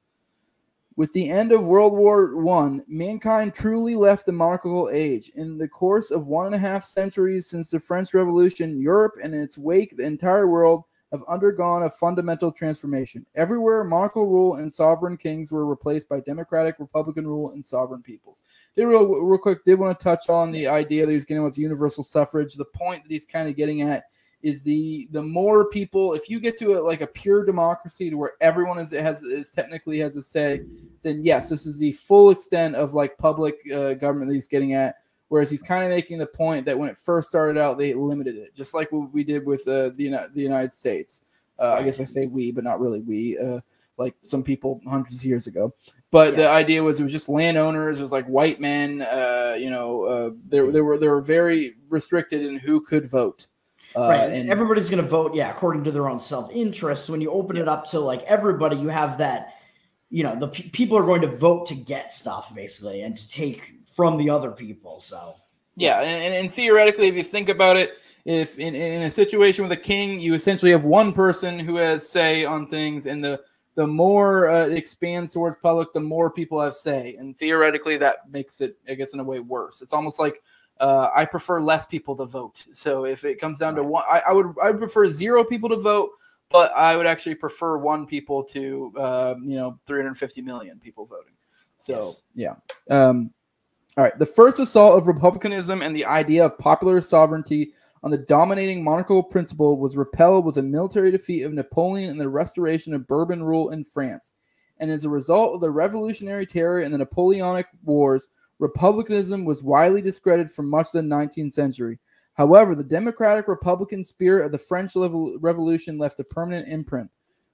With the end of World War I, mankind truly left the monarchical age. In the course of one and a half centuries since the French Revolution, Europe and in its wake, the entire world have undergone a fundamental transformation. Everywhere, monarchical rule and sovereign kings were replaced by democratic, republican rule and sovereign peoples. Did real, real quick, did want to touch on the idea that he's getting with universal suffrage. The point that he's kind of getting at is the the more people, if you get to a, like a pure democracy to where everyone is it has is technically has a say, then yes, this is the full extent of like public uh, government that he's getting at. Whereas he's kind of making the point that when it first started out, they limited it, just like what we did with uh, the the United States. Uh, I guess I say we, but not really we. Uh, like some people hundreds of years ago. But yeah. the idea was it was just landowners. It was like white men. Uh, you know, uh, they, they were they were very restricted in who could vote. Uh, right. And everybody's going to vote, yeah, according to their own self interest. When you open yeah. it up to like everybody, you have that. You know, the people are going to vote to get stuff basically, and to take from the other people. So yeah, and, and theoretically, if you think about it, if in, in a situation with a king, you essentially have one person who has say on things, and the the more uh, it expands towards public, the more people have say, and theoretically, that makes it, I guess, in a way worse. It's almost like uh, I prefer less people to vote. So if it comes down to one, I, I would I would prefer zero people to vote, but I would actually prefer one people to uh, you know 350 million people voting. So yes. yeah. Um, all right. The first assault of republicanism and the idea of popular sovereignty on the dominating monarchical principle was repelled with a military defeat of Napoleon and the restoration of Bourbon rule in France. And as a result of the Revolutionary Terror and the Napoleonic Wars, republicanism was widely discredited for much of the 19th century. However, the democratic republican spirit of the French Revolution left a permanent imprint.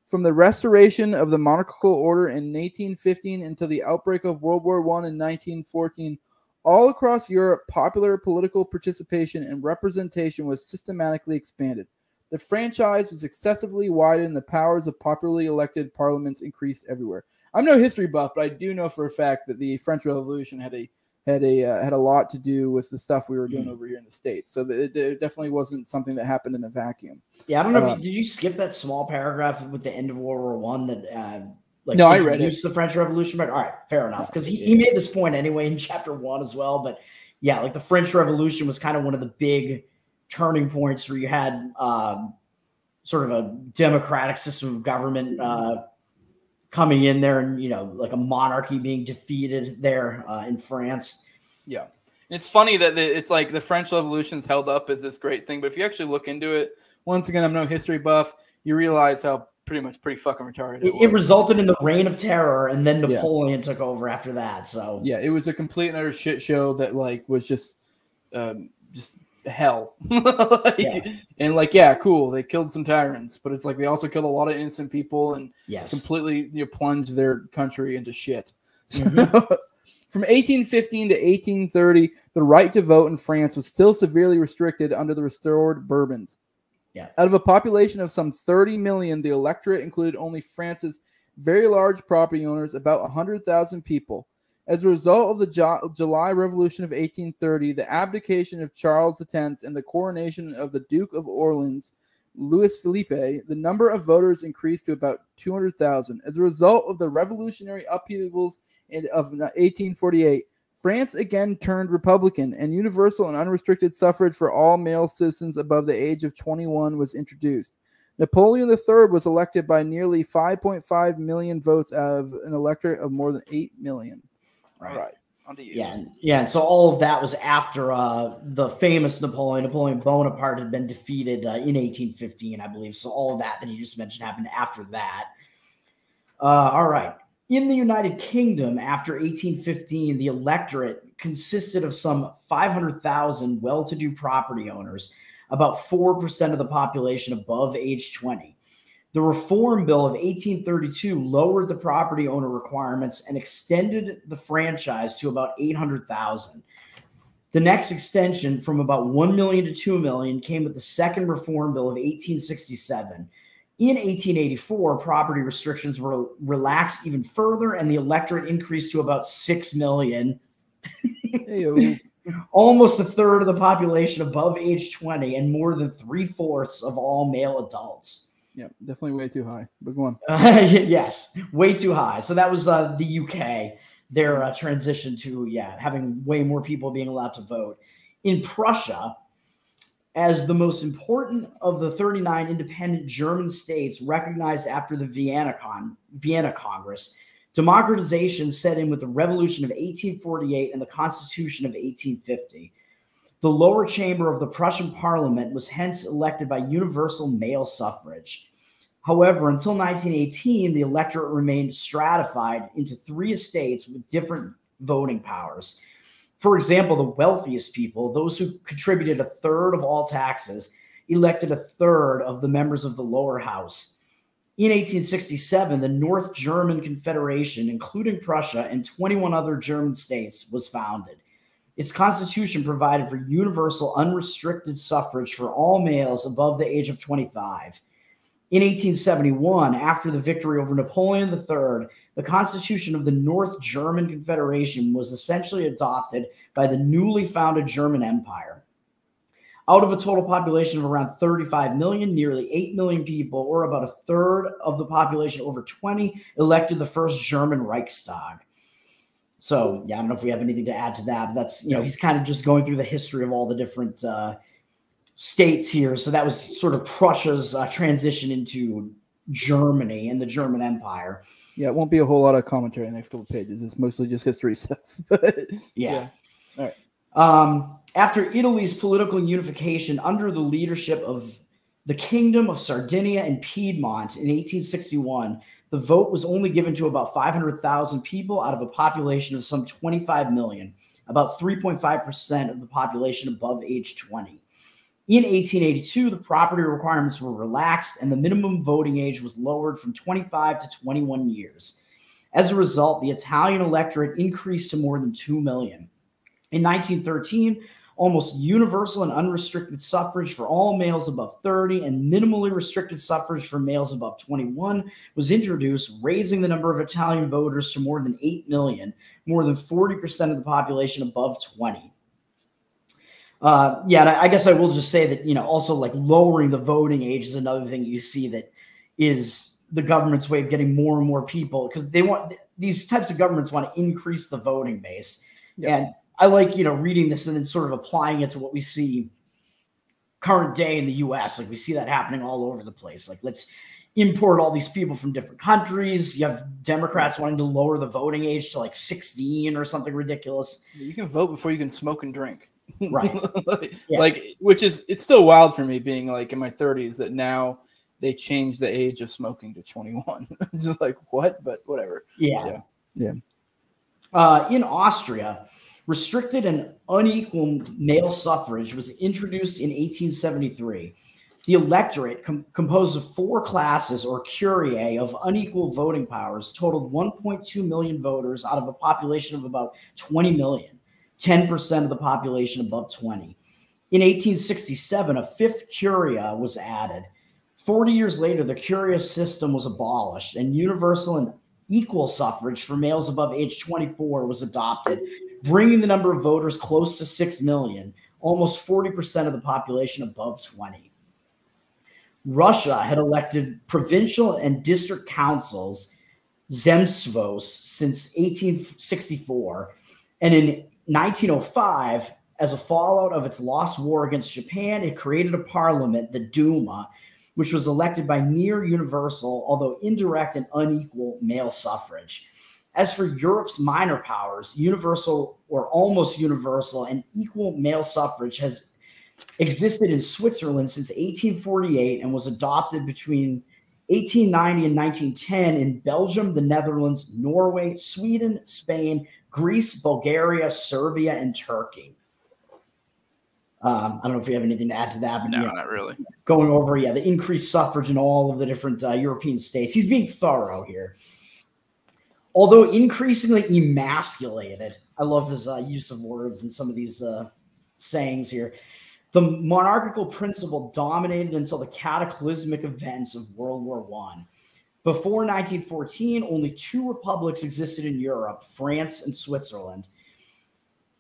From the restoration of the monarchical order in 1815 until the outbreak of World War I in 1914, all across Europe, popular political participation and representation was systematically expanded. The franchise was excessively widened, and the powers of popularly elected parliaments increased everywhere. I'm no history buff, but I do know for a fact that the French Revolution had a had a uh, had a lot to do with the stuff we were doing mm. over here in the states. So it, it, definitely wasn't something that happened in a vacuum. Yeah, I don't know. Uh, you, did you skip that small paragraph with the end of World War One that uh, like no, I read it. The French Revolution, but all right, fair enough. Because he, he made this point anyway in chapter one as well. But yeah, like the French Revolution was kind of one of the big turning points where you had um, sort of a democratic system of government uh, coming in there, and you know, like a monarchy being defeated there uh, in France. Yeah. It's funny that the, it's like the French Revolution's held up as this great thing, but if you actually look into it, once again, I'm no history buff. You realize how pretty much pretty fucking retarded. It, it, resulted in the reign of terror, and then Napoleon yeah. took over after that. So yeah, it was a complete and utter shit show that like was just um, just hell. like, yeah. And like, yeah, cool. They killed some tyrants, but it's like they also killed a lot of innocent people and yes. completely you know, plunged their country into shit. Mm-hmm. From 1815 to 1830, the right to vote in France was still severely restricted under the restored Bourbons. Yeah. Out of a population of some 30 million, the electorate included only France's very large property owners, about 100,000 people. As a result of the jo- July Revolution of 1830, the abdication of Charles X, and the coronation of the Duke of Orleans, Louis Philippe, the number of voters increased to about 200,000. As a result of the revolutionary upheavals in, of 1848, France again turned Republican, and universal and unrestricted suffrage for all male citizens above the age of 21 was introduced. Napoleon III was elected by nearly 5.5 million votes out of an electorate of more than 8 million. Right. All right. Yeah, yeah. So all of that was after uh, the famous Napoleon, Napoleon Bonaparte, had been defeated uh, in 1815, I believe. So all of that that you just mentioned happened after that. Uh, all right. In the United Kingdom, after 1815, the electorate consisted of some 500,000 well to do property owners, about 4% of the population above age 20. The Reform Bill of 1832 lowered the property owner requirements and extended the franchise to about 800,000. The next extension from about 1 million to 2 million came with the second Reform Bill of 1867 in 1884, property restrictions were relaxed even further, and the electorate increased to about 6 million. almost a third of the population above age 20, and more than three fourths of all male adults. Yeah, definitely way too high. But go on. Uh, yes, way too high. So that was uh, the UK. Their uh, transition to yeah, having way more people being allowed to vote. In Prussia, as the most important of the 39 independent German states recognized after the Vienna, Con- Vienna Congress, democratization set in with the Revolution of 1848 and the Constitution of 1850. The lower chamber of the Prussian parliament was hence elected by universal male suffrage. However, until 1918, the electorate remained stratified into three estates with different voting powers. For example, the wealthiest people, those who contributed a third of all taxes, elected a third of the members of the lower house. In 1867, the North German Confederation, including Prussia and 21 other German states, was founded. Its constitution provided for universal unrestricted suffrage for all males above the age of 25. In 1871, after the victory over Napoleon III, the Constitution of the North German Confederation was essentially adopted by the newly founded German Empire. Out of a total population of around 35 million, nearly 8 million people, or about a third of the population over 20, elected the first German Reichstag. So, yeah, I don't know if we have anything to add to that, but that's, you know, he's kind of just going through the history of all the different uh, states here. So that was sort of Prussia's uh, transition into Germany and the German Empire. Yeah, it won't be a whole lot of commentary in the next couple pages. It's mostly just history stuff. but Yeah. yeah. All right. Um, after Italy's political unification under the leadership of the Kingdom of Sardinia and Piedmont in 1861, the vote was only given to about 500,000 people out of a population of some 25 million, about 3.5% of the population above age 20. In 1882, the property requirements were relaxed and the minimum voting age was lowered from 25 to 21 years. As a result, the Italian electorate increased to more than 2 million. In 1913, almost universal and unrestricted suffrage for all males above 30 and minimally restricted suffrage for males above 21 was introduced, raising the number of Italian voters to more than 8 million, more than 40% of the population above 20 uh, yeah, and I, I guess I will just say that you know also like lowering the voting age is another thing you see that is the government's way of getting more and more people because they want these types of governments want to increase the voting base. Yeah. And I like you know reading this and then sort of applying it to what we see current day in the U.S. Like we see that happening all over the place. Like let's import all these people from different countries. You have Democrats wanting to lower the voting age to like 16 or something ridiculous. You can vote before you can smoke and drink. Right. like, Yeah. like, which is it's still wild for me being like in my 30s that now they changed the age of smoking to 21. it's just like what? But whatever. Yeah. Yeah. Yeah. Uh, in Austria, restricted and unequal male suffrage was introduced in 1873. The electorate, com- composed of four classes or curiae of unequal voting powers, totaled 1.2 million voters out of a population of about 20 million, 10% of the population above 20. In 1867, a fifth curia was added. 40 years later, the curia system was abolished and universal and equal suffrage for males above age 24 was adopted, bringing the number of voters close to 6 million, almost 40% of the population above 20. Russia had elected provincial and district councils, Zemstvos, since 1864. And in 1905, as a fallout of its lost war against Japan, it created a parliament, the Duma, which was elected by near universal, although indirect and unequal male suffrage. As for Europe's minor powers, universal or almost universal and equal male suffrage has existed in Switzerland since 1848 and was adopted between 1890 and 1910 in Belgium, the Netherlands, Norway, Sweden, Spain, Greece, Bulgaria, Serbia, and Turkey. Um, I don't know if you have anything to add to that, but No, yeah, not really. going over, yeah, the increased suffrage in all of the different uh, European states. He's being thorough here. Although increasingly emasculated, I love his uh, use of words and some of these uh, sayings here. The monarchical principle dominated until the cataclysmic events of World War One. Before 1914, only two republics existed in Europe France and Switzerland.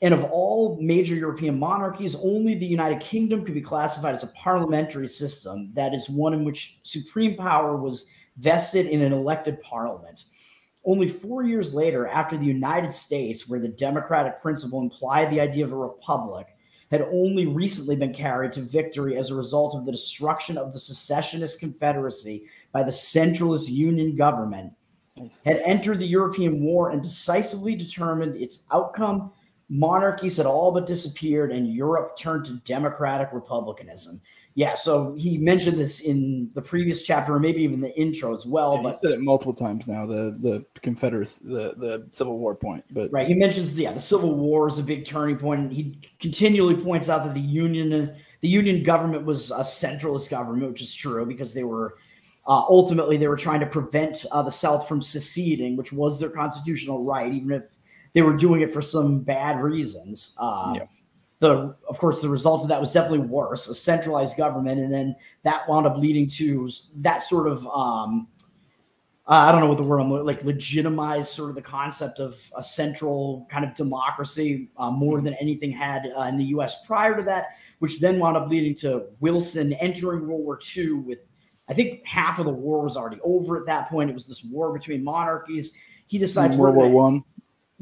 And of all major European monarchies, only the United Kingdom could be classified as a parliamentary system, that is, one in which supreme power was vested in an elected parliament. Only four years later, after the United States, where the democratic principle implied the idea of a republic, had only recently been carried to victory as a result of the destruction of the secessionist confederacy by the centralist union government, nice. had entered the European war and decisively determined its outcome. Monarchies had all but disappeared, and Europe turned to democratic republicanism yeah, so he mentioned this in the previous chapter, or maybe even the intro as well. Yeah, but he said it multiple times now. The the Confederacy, the the Civil War point. But right, he mentions yeah, the Civil War is a big turning point. He continually points out that the Union the Union government was a centralist government, which is true because they were uh, ultimately they were trying to prevent uh, the South from seceding, which was their constitutional right, even if they were doing it for some bad reasons. Uh, yeah the of course the result of that was definitely worse a centralized government and then that wound up leading to that sort of um i don't know what the word i'm like legitimize sort of the concept of a central kind of democracy uh, more than anything had uh, in the us prior to that which then wound up leading to wilson entering world war ii with i think half of the war was already over at that point it was this war between monarchies he decides world war one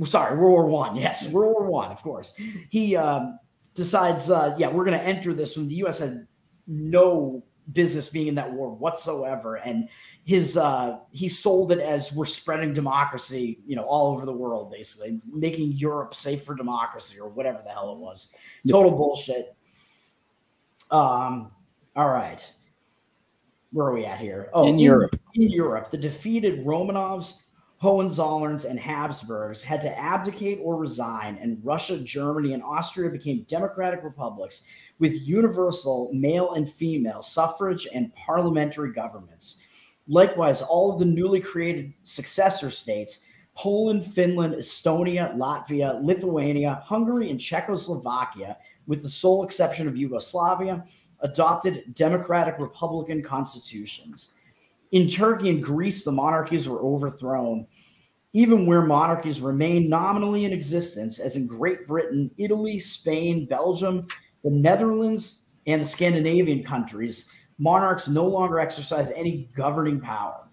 sorry world war one yes world war one of course he um, decides, uh, yeah, we're going to enter this when the U.S. had no business being in that war whatsoever, and his uh, he sold it as we're spreading democracy, you know, all over the world, basically making Europe safe for democracy or whatever the hell it was. Total bullshit. Um. All right. Where are we at here? Oh, in, in Europe. In Europe, the defeated Romanovs Hohenzollerns and Habsburgs had to abdicate or resign, and Russia, Germany, and Austria became democratic republics with universal male and female suffrage and parliamentary governments. Likewise, all of the newly created successor states Poland, Finland, Estonia, Latvia, Lithuania, Hungary, and Czechoslovakia, with the sole exception of Yugoslavia, adopted democratic republican constitutions. In Turkey and Greece, the monarchies were overthrown. Even where monarchies remain nominally in existence, as in Great Britain, Italy, Spain, Belgium, the Netherlands, and the Scandinavian countries, monarchs no longer exercise any governing power.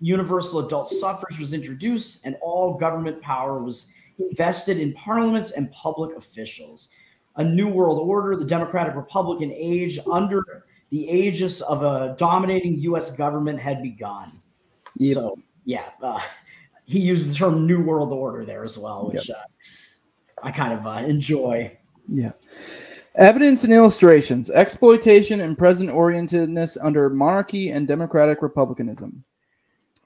Universal adult suffrage was introduced, and all government power was invested in parliaments and public officials. A new world order, the democratic republican age under the aegis of a dominating U.S. government had begun. Yep. So, yeah, uh, he used the term New World Order there as well, which yep. uh, I kind of uh, enjoy. Yeah. Evidence and illustrations, exploitation and present orientedness under monarchy and democratic republicanism.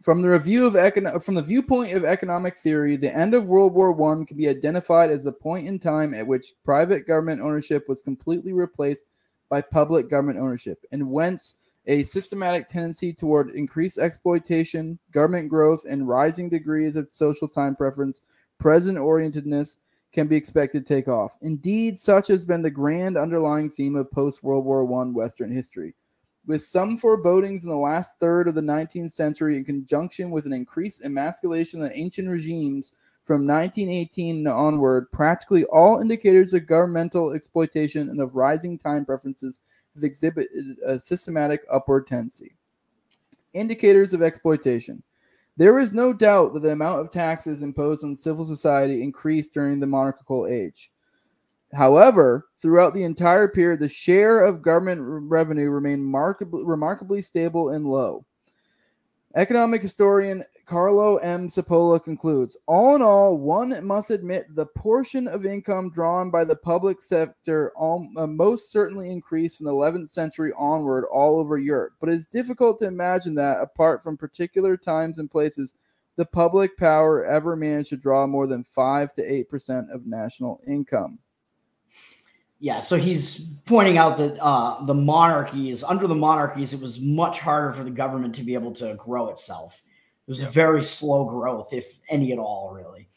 From the review of econ- from the viewpoint of economic theory, the end of World War I can be identified as the point in time at which private government ownership was completely replaced by public government ownership, and whence a systematic tendency toward increased exploitation, government growth, and rising degrees of social time preference, present orientedness can be expected to take off. Indeed, such has been the grand underlying theme of post World War I Western history. With some forebodings in the last third of the 19th century, in conjunction with an increased emasculation of the ancient regimes from 1918 onward, practically all indicators of governmental exploitation and of rising time preferences have exhibited a systematic upward tendency. Indicators of exploitation. There is no doubt that the amount of taxes imposed on civil society increased during the monarchical age. However, throughout the entire period, the share of government revenue remained remarkably, remarkably stable and low. Economic historian Carlo M. Cipolla concludes All in all, one must admit the portion of income drawn by the public sector uh, most certainly increased from the 11th century onward all over Europe. But it's difficult to imagine that, apart from particular times and places, the public power ever managed to draw more than 5 to 8% of national income. Yeah, so he's pointing out that uh, the monarchies, under the monarchies, it was much harder for the government to be able to grow itself. It was yeah. a very slow growth, if any at all, really.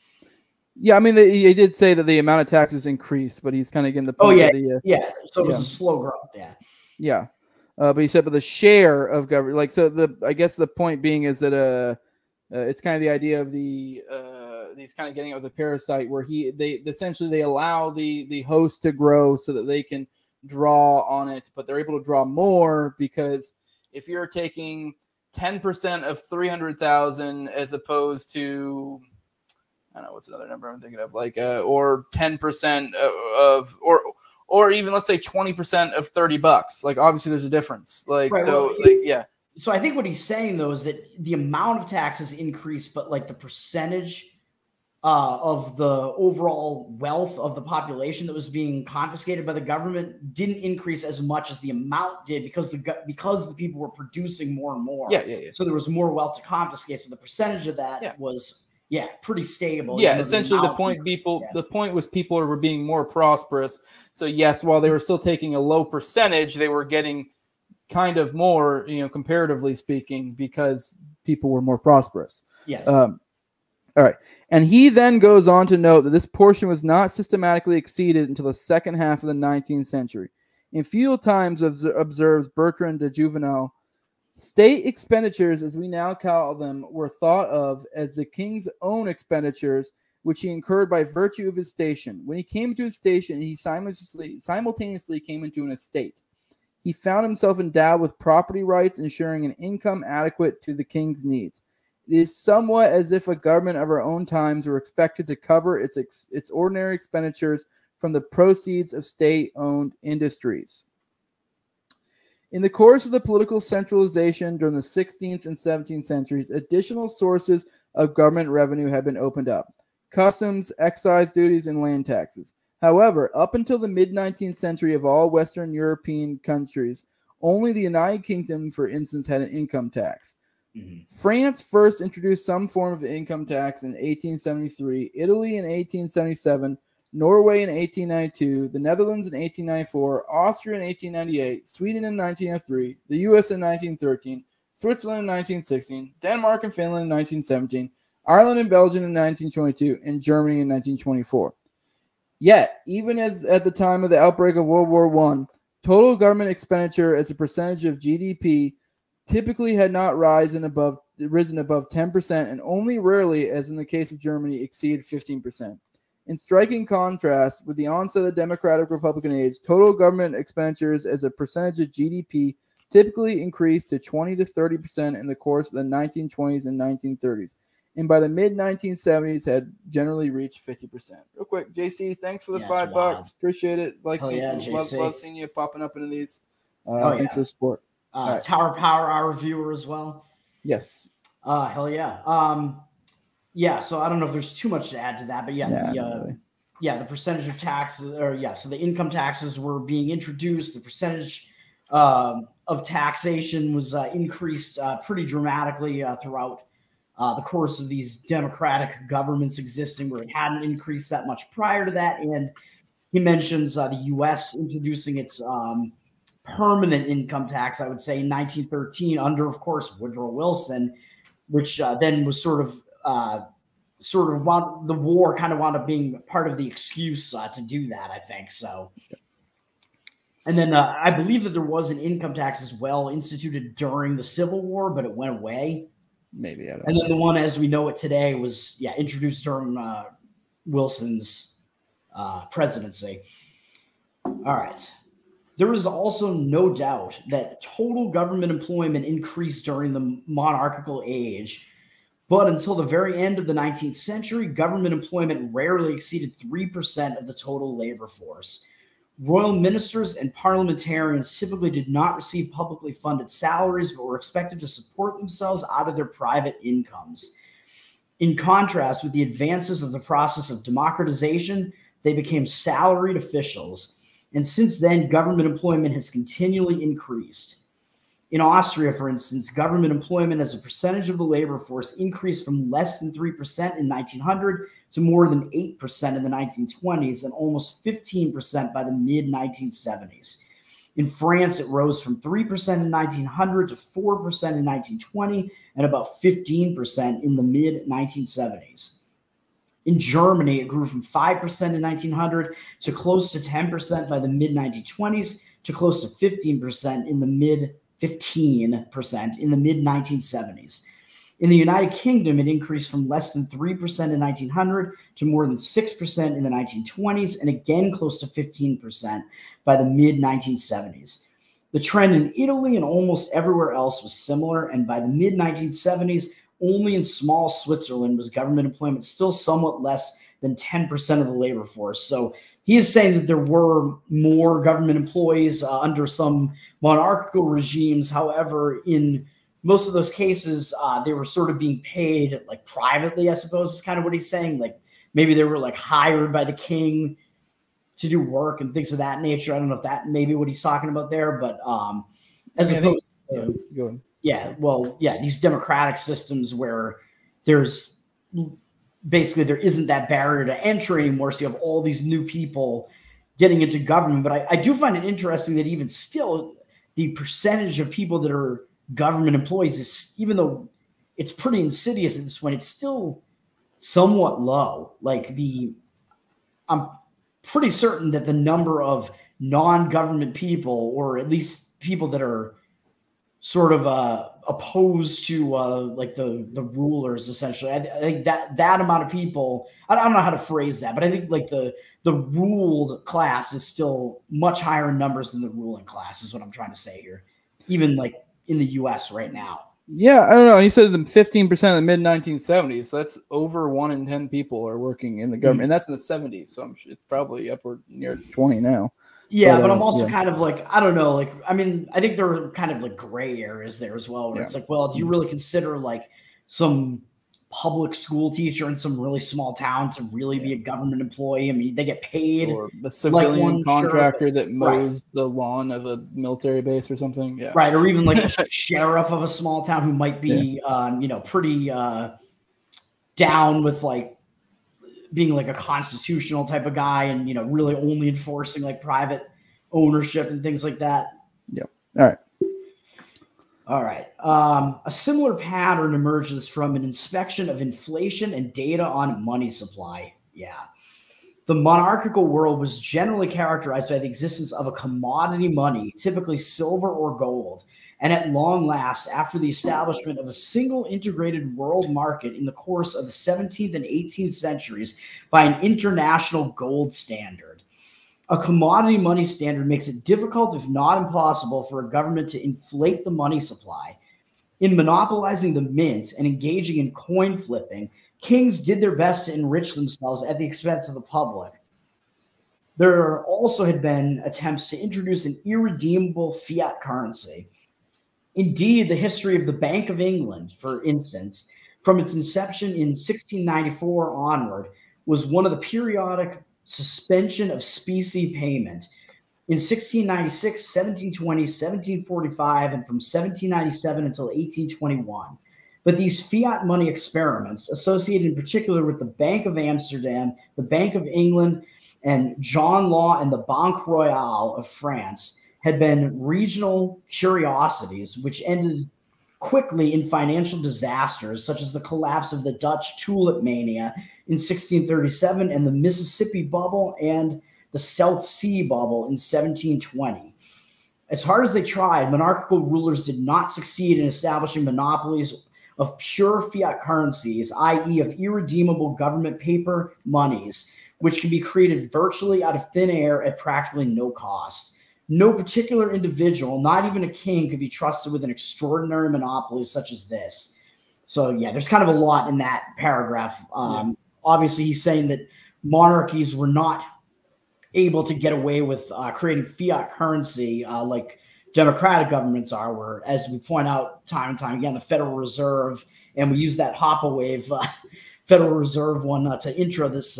Yeah, I mean, he did say that the amount of taxes increased, but he's kind of getting the oh, point. Oh yeah, the, uh, yeah. So it was yeah. a slow growth. Yeah. Yeah, uh, but he said, but the share of government, like, so the I guess the point being is that uh, uh it's kind of the idea of the uh he's kind of getting it with a parasite where he they essentially they allow the the host to grow so that they can draw on it, but they're able to draw more because if you're taking 10% of 300,000 as opposed to I don't know what's another number I'm thinking of? Like uh, or 10% of or or even let's say 20% of 30 bucks. Like obviously there's a difference. Like right, so well, like yeah. So I think what he's saying though is that the amount of taxes increased but like the percentage uh, of the overall wealth of the population that was being confiscated by the government didn't increase as much as the amount did because the because the people were producing more and more. Yeah, yeah, yeah. So there was more wealth to confiscate. So the percentage of that yeah. was yeah pretty stable. Yeah, essentially the, the point people the point was people were being more prosperous. So yes, while they were still taking a low percentage, they were getting kind of more, you know, comparatively speaking, because people were more prosperous. Yeah. Um, all right. And he then goes on to note that this portion was not systematically exceeded until the second half of the 19th century. In feudal times, observes Bertrand de Jouvenel, state expenditures, as we now call them, were thought of as the king's own expenditures, which he incurred by virtue of his station. When he came to his station, he simultaneously, simultaneously came into an estate. He found himself endowed with property rights, ensuring an income adequate to the king's needs. It is somewhat as if a government of our own times were expected to cover its ex- its ordinary expenditures from the proceeds of state-owned industries. In the course of the political centralization during the 16th and 17th centuries, additional sources of government revenue had been opened up customs, excise duties, and land taxes. However, up until the mid 19th century of all Western European countries, only the United Kingdom, for instance, had an income tax. Mm-hmm. France first introduced some form of income tax in 1873, Italy in 1877, Norway in 1892, the Netherlands in 1894, Austria in 1898, Sweden in 1903, the US in 1913, Switzerland in 1916, Denmark and Finland in 1917, Ireland and Belgium in 1922, and Germany in 1924. Yet, even as at the time of the outbreak of World War I, total government expenditure as a percentage of GDP typically had not risen above risen above 10% and only rarely, as in the case of Germany, exceeded 15%. In striking contrast with the onset of the Democratic Republican age, total government expenditures as a percentage of GDP typically increased to 20 to 30% in the course of the 1920s and 1930s, and by the mid 1970s had generally reached 50%. Real quick, JC, thanks for the five bucks. Appreciate it. Like, seeing, yeah, love, love, seeing you popping up into these. Uh, oh, thanks yeah. for the support. Uh, right. Tower Power Hour viewer as well. Yes. Uh, hell yeah. Um, yeah. So I don't know if there's too much to add to that, but yeah, yeah, the, uh, really. yeah, the percentage of taxes, or yeah, so the income taxes were being introduced. The percentage um, of taxation was uh, increased uh, pretty dramatically uh, throughout uh, the course of these democratic governments existing, where it hadn't increased that much prior to that. And he mentions uh, the U.S. introducing its um, permanent income tax, I would say, in 1913, under, of course, Woodrow Wilson, which uh, then was sort of uh, sort of wound, the war kind of wound up being part of the excuse uh, to do that. I think so. And then uh, I believe that there was an income tax as well instituted during the Civil War, but it went away. Maybe. and know. then the one as we know it today was yeah introduced during uh, Wilson's uh, presidency. All right. There is also no doubt that total government employment increased during the monarchical age, but until the very end of the 19th century, government employment rarely exceeded 3% of the total labor force. Royal ministers and parliamentarians typically did not receive publicly funded salaries, but were expected to support themselves out of their private incomes. In contrast with the advances of the process of democratization, they became salaried officials and since then, government employment has continually increased. In Austria, for instance, government employment as a percentage of the labor force increased from less than 3% in 1900 to more than 8% in the 1920s and almost 15% by the mid 1970s. In France, it rose from 3% in 1900 to 4% in 1920 and about 15% in the mid 1970s. In Germany, it grew from 5% in 1900 to close to 10% by the mid 1920s to close to 15% in the mid 15% in the mid 1970s. In the United Kingdom, it increased from less than 3% in 1900 to more than 6% in the 1920s, and again close to 15% by the mid 1970s. The trend in Italy and almost everywhere else was similar, and by the mid 1970s, only in small Switzerland was government employment still somewhat less than 10% of the labor force. So he is saying that there were more government employees uh, under some monarchical regimes. However, in most of those cases, uh, they were sort of being paid like privately, I suppose is kind of what he's saying. Like maybe they were like hired by the king to do work and things of that nature. I don't know if that maybe what he's talking about there, but um, as Yeah, I opposed think- to, Go ahead. Yeah, well, yeah, these democratic systems where there's basically there isn't that barrier to entry anymore. So you have all these new people getting into government. But I, I do find it interesting that even still, the percentage of people that are government employees is even though it's pretty insidious at this point, it's still somewhat low. Like the I'm pretty certain that the number of non-government people, or at least people that are sort of uh, opposed to uh, like the the rulers, essentially. I, I think that that amount of people. I don't know how to phrase that, but I think like the the ruled class is still much higher in numbers than the ruling class. Is what I'm trying to say here. Even like in the U.S. right now. Yeah, I don't know. He said the 15% of the mid 1970s. So that's over one in 10 people are working in the government. And that's in the 70s. So I'm it's probably upward near 20 now. Yeah, But, but, uh, I'm also yeah. kind of like I don't know, like I mean, I think there are kind of like gray areas there as well. Where Yeah. it's like, well, do you really consider like some public school teacher in some really small town to really be a government employee? I mean, they get paid. Or a civilian sure, contractor that right. mows the lawn of a military base or something. Yeah. right or even like a sheriff of a small town who might be um, you know pretty uh, down with like being like a constitutional type of guy and you know really only enforcing like private ownership and things like that Yep. All right. all right um, a similar pattern emerges from an inspection of inflation and data on money supply yeah the monarchical world was generally characterized by the existence of a commodity money, typically silver or gold. And at long last, after the establishment of a single integrated world market in the course of the 17th and 18th centuries by an international gold standard. A commodity money standard makes it difficult, if not impossible, for a government to inflate the money supply. In monopolizing the mint and engaging in coin flipping, kings did their best to enrich themselves at the expense of the public. There also had been attempts to introduce an irredeemable fiat currency. Indeed, the history of the Bank of England, for instance, from its inception in 1694 onward, was one of the periodic suspension of specie payment. In 1696, 1720, 1745, and from 1797 until 1821. But these fiat money experiments, associated in particular with the Bank of Amsterdam, the Bank of England, and John Law and the Banque Royale of France, had been regional curiosities which ended quickly in financial disasters, such as the collapse of the Dutch tulip mania in 1637 and the Mississippi bubble and the South Sea bubble in 1720. As hard as they tried, monarchical rulers did not succeed in establishing monopolies of pure fiat currencies, i.e., of irredeemable government paper monies, which can be created virtually out of thin air at practically no cost. No particular individual, not even a king, could be trusted with an extraordinary monopoly such as this. So, yeah, there's kind of a lot in that paragraph. Um, Obviously, he's saying that monarchies were not able to get away with uh, creating fiat currency uh, like democratic governments are, where, as we point out time and time again, the Federal Reserve, and we use that Hopper wave uh, Federal Reserve one uh, to intro this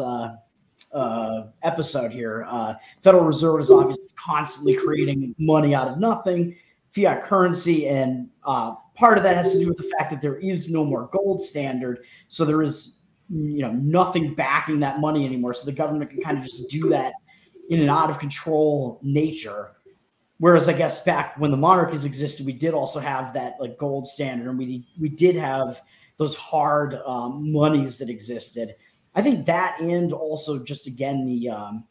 uh, episode here. Uh, Federal Reserve is obviously constantly creating money out of nothing, fiat currency, and uh, part of that has to do with the fact that there is no more gold standard, so there is you know nothing backing that money anymore. So the government can kind of just do that in an out of control nature. Whereas I guess back when the monarchies existed, we did also have that like gold standard, and we we did have those hard um, monies that existed. I think that and also just again the um,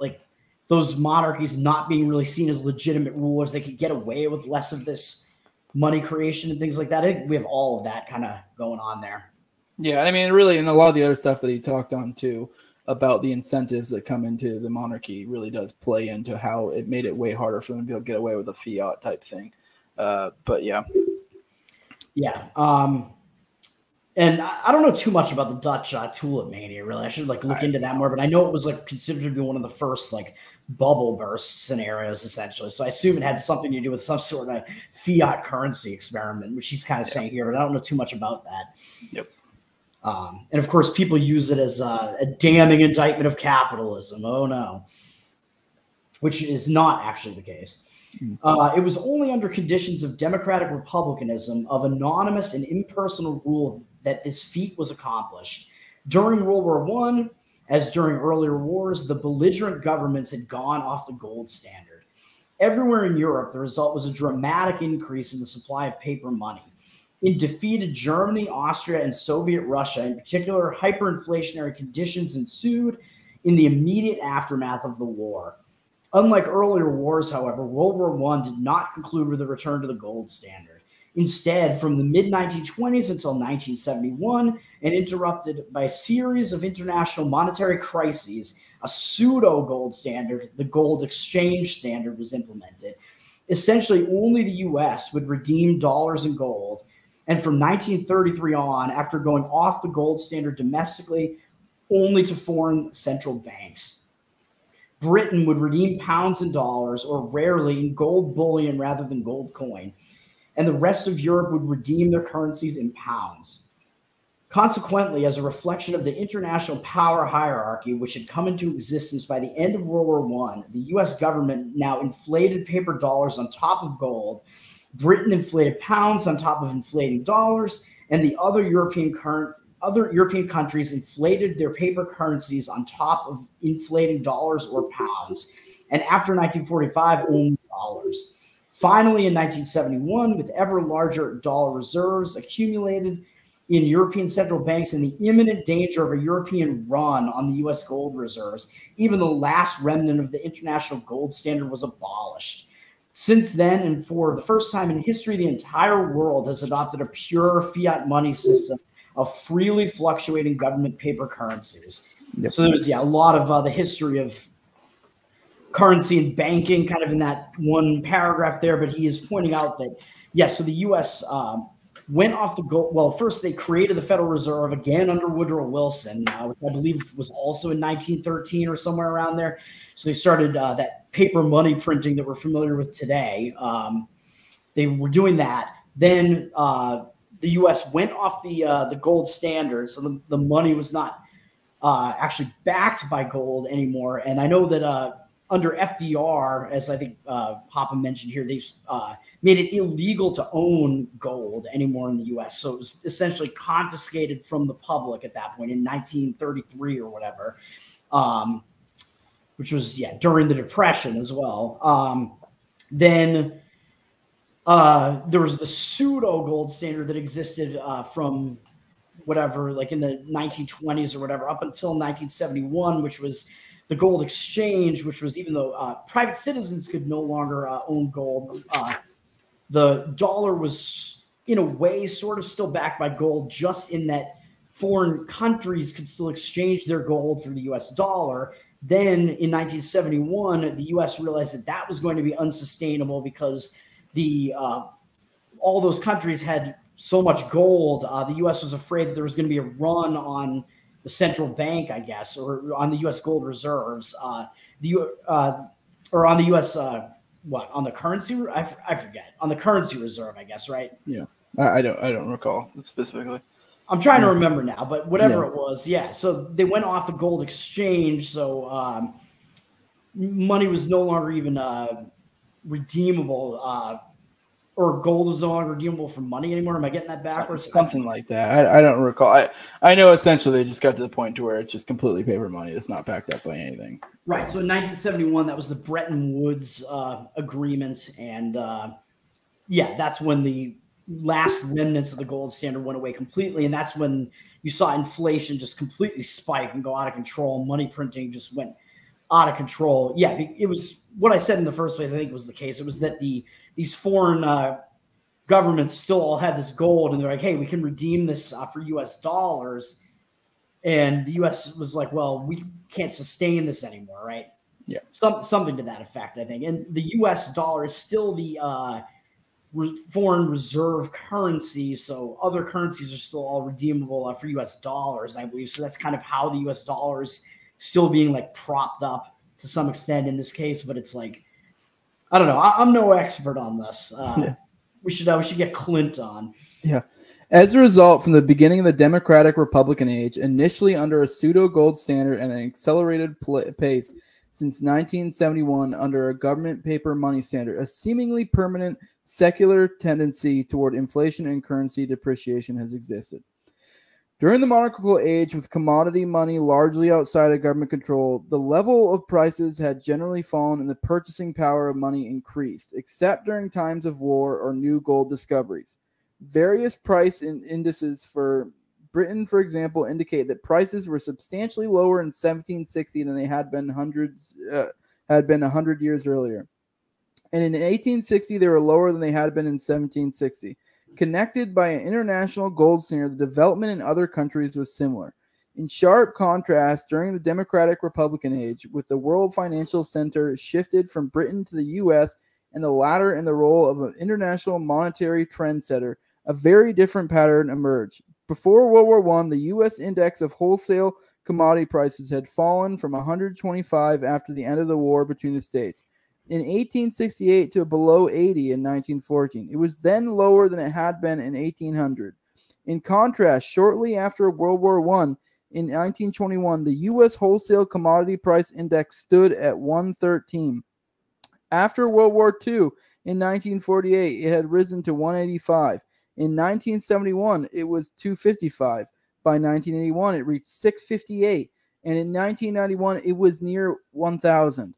like those monarchies not being really seen as legitimate rulers, they could get away with less of this money creation and things like that. I think we have all of that kind of going on there. Yeah, I mean, really, and a lot of the other stuff that he talked on too about the incentives that come into the monarchy really does play into how it made it way harder for them to be able to get away with a fiat type thing. Uh, but yeah, yeah. Um, and I, don't know too much about the Dutch uh, tulip mania. Really, I should like look into that more. But I know it was like considered to be one of the first like bubble burst scenarios, essentially. So I assume it had something to do with some sort of fiat currency experiment, which he's kind of saying here. But I don't know too much about that. Yep. Um, and of course, people use it as a, a damning indictment of capitalism. Oh no, which is not actually the case. Uh, it was only under conditions of democratic republicanism, of anonymous and impersonal rule, that this feat was accomplished. During World War One, as during earlier wars, the belligerent governments had gone off the gold standard. Everywhere in Europe, the result was a dramatic increase in the supply of paper money. In defeated Germany, Austria, and Soviet Russia, in particular, hyperinflationary conditions ensued in the immediate aftermath of the war. Unlike earlier wars, however, World War I did not conclude with a return to the gold standard. Instead, from the mid 1920s until 1971, and interrupted by a series of international monetary crises, a pseudo gold standard, the gold exchange standard, was implemented. Essentially, only the US would redeem dollars and gold. And from 1933 on, after going off the gold standard domestically, only to foreign central banks. Britain would redeem pounds and dollars, or rarely in gold bullion rather than gold coin, and the rest of Europe would redeem their currencies in pounds. Consequently, as a reflection of the international power hierarchy which had come into existence by the end of World War I, the US government now inflated paper dollars on top of gold, Britain inflated pounds on top of inflating dollars, and the other European current other European countries inflated their paper currencies on top of inflating dollars or pounds. And after 1945, only dollars. Finally, in 1971, with ever larger dollar reserves accumulated in European central banks and the imminent danger of a European run on the US gold reserves, even the last remnant of the international gold standard was abolished. Since then, and for the first time in history, the entire world has adopted a pure fiat money system of freely fluctuating government paper currencies. Yep. So there's yeah a lot of uh, the history of currency and banking kind of in that one paragraph there, but he is pointing out that yes, so the U.S. Um, went off the gold. Well, first they created the Federal Reserve again under Woodrow Wilson, uh, which I believe was also in 1913 or somewhere around there. So they started uh, that paper money printing that we're familiar with today. Um, they were doing that. Then uh, the U.S. went off the uh, the gold standard, so the, the money was not uh, actually backed by gold anymore. And I know that uh, under FDR, as I think uh, mentioned here, they uh, made it illegal to own gold anymore in the U.S. So it was essentially confiscated from the public at that point in 1933 or whatever, um, which was yeah during the Depression as well. Um, then uh, there was the pseudo gold standard that existed uh, from whatever, like in the 1920s or whatever, up until 1971, which was the gold exchange, which was even though uh, private citizens could no longer uh, own gold, uh, the dollar was in a way sort of still backed by gold, just in that foreign countries could still exchange their gold for the US dollar. Then in 1971, the US realized that that was going to be unsustainable because the uh, all those countries had so much gold. Uh, the U.S. was afraid that there was going to be a run on the central bank, I guess, or on the U.S. gold reserves. Uh, the uh, or on the U.S. Uh, what on the currency? I, I forget on the currency reserve, I guess, right? Yeah, I, I don't I don't recall specifically. I'm trying to remember now, but whatever yeah. it was, yeah. So they went off the gold exchange, so um, money was no longer even uh, redeemable uh, or gold is no longer redeemable for money anymore. Am I getting that backwards? Something like that. I, I don't recall. I, I know essentially it just got to the point to where it's just completely paper money. It's not backed up by anything. Right. So in 1971, that was the Bretton Woods uh, agreement, and uh, yeah, that's when the last remnants of the gold standard went away completely, and that's when you saw inflation just completely spike and go out of control. Money printing just went out of control. Yeah, it was what I said in the first place. I think was the case. It was that the these foreign uh, governments still all had this gold, and they're like, "Hey, we can redeem this uh, for U.S. dollars," and the U.S. was like, "Well, we can't sustain this anymore, right?" Yeah. Some something to that effect, I think. And the U.S. dollar is still the uh, re- foreign reserve currency, so other currencies are still all redeemable uh, for U.S. dollars, I believe. So that's kind of how the U.S. dollars still being like propped up to some extent in this case. But it's like, I don't know. I, am no expert on this. Uh, Yeah. We should uh, we should get Clint on. Yeah. As a result, from the beginning of the Democratic Republican age, initially under a pseudo gold standard and an accelerated pace since 1971 under a government paper money standard, a seemingly permanent secular tendency toward inflation and currency depreciation has existed. During the monarchical age, with commodity money largely outside of government control, the level of prices had generally fallen and the purchasing power of money increased, except during times of war or new gold discoveries. Various price in- indices for Britain, for example, indicate that prices were substantially lower in 1760 than they had been hundreds uh, had been 100 years earlier. And in 1860 they were lower than they had been in 1760. Connected by an international gold standard, the development in other countries was similar. In sharp contrast, during the Democratic Republican age, with the world financial center shifted from Britain to the US and the latter in the role of an international monetary trendsetter, a very different pattern emerged. Before World War I, the U.S. index of wholesale commodity prices had fallen from 125 after the end of the war between the states. In 1868 to below 80 in 1914. It was then lower than it had been in 1800. In contrast, shortly after World War I, in 1921, the U.S. wholesale commodity price index stood at 113. After World War II, in 1948, it had risen to 185. In 1971, it was 255. By 1981, it reached 658. And in 1991, it was near 1,000.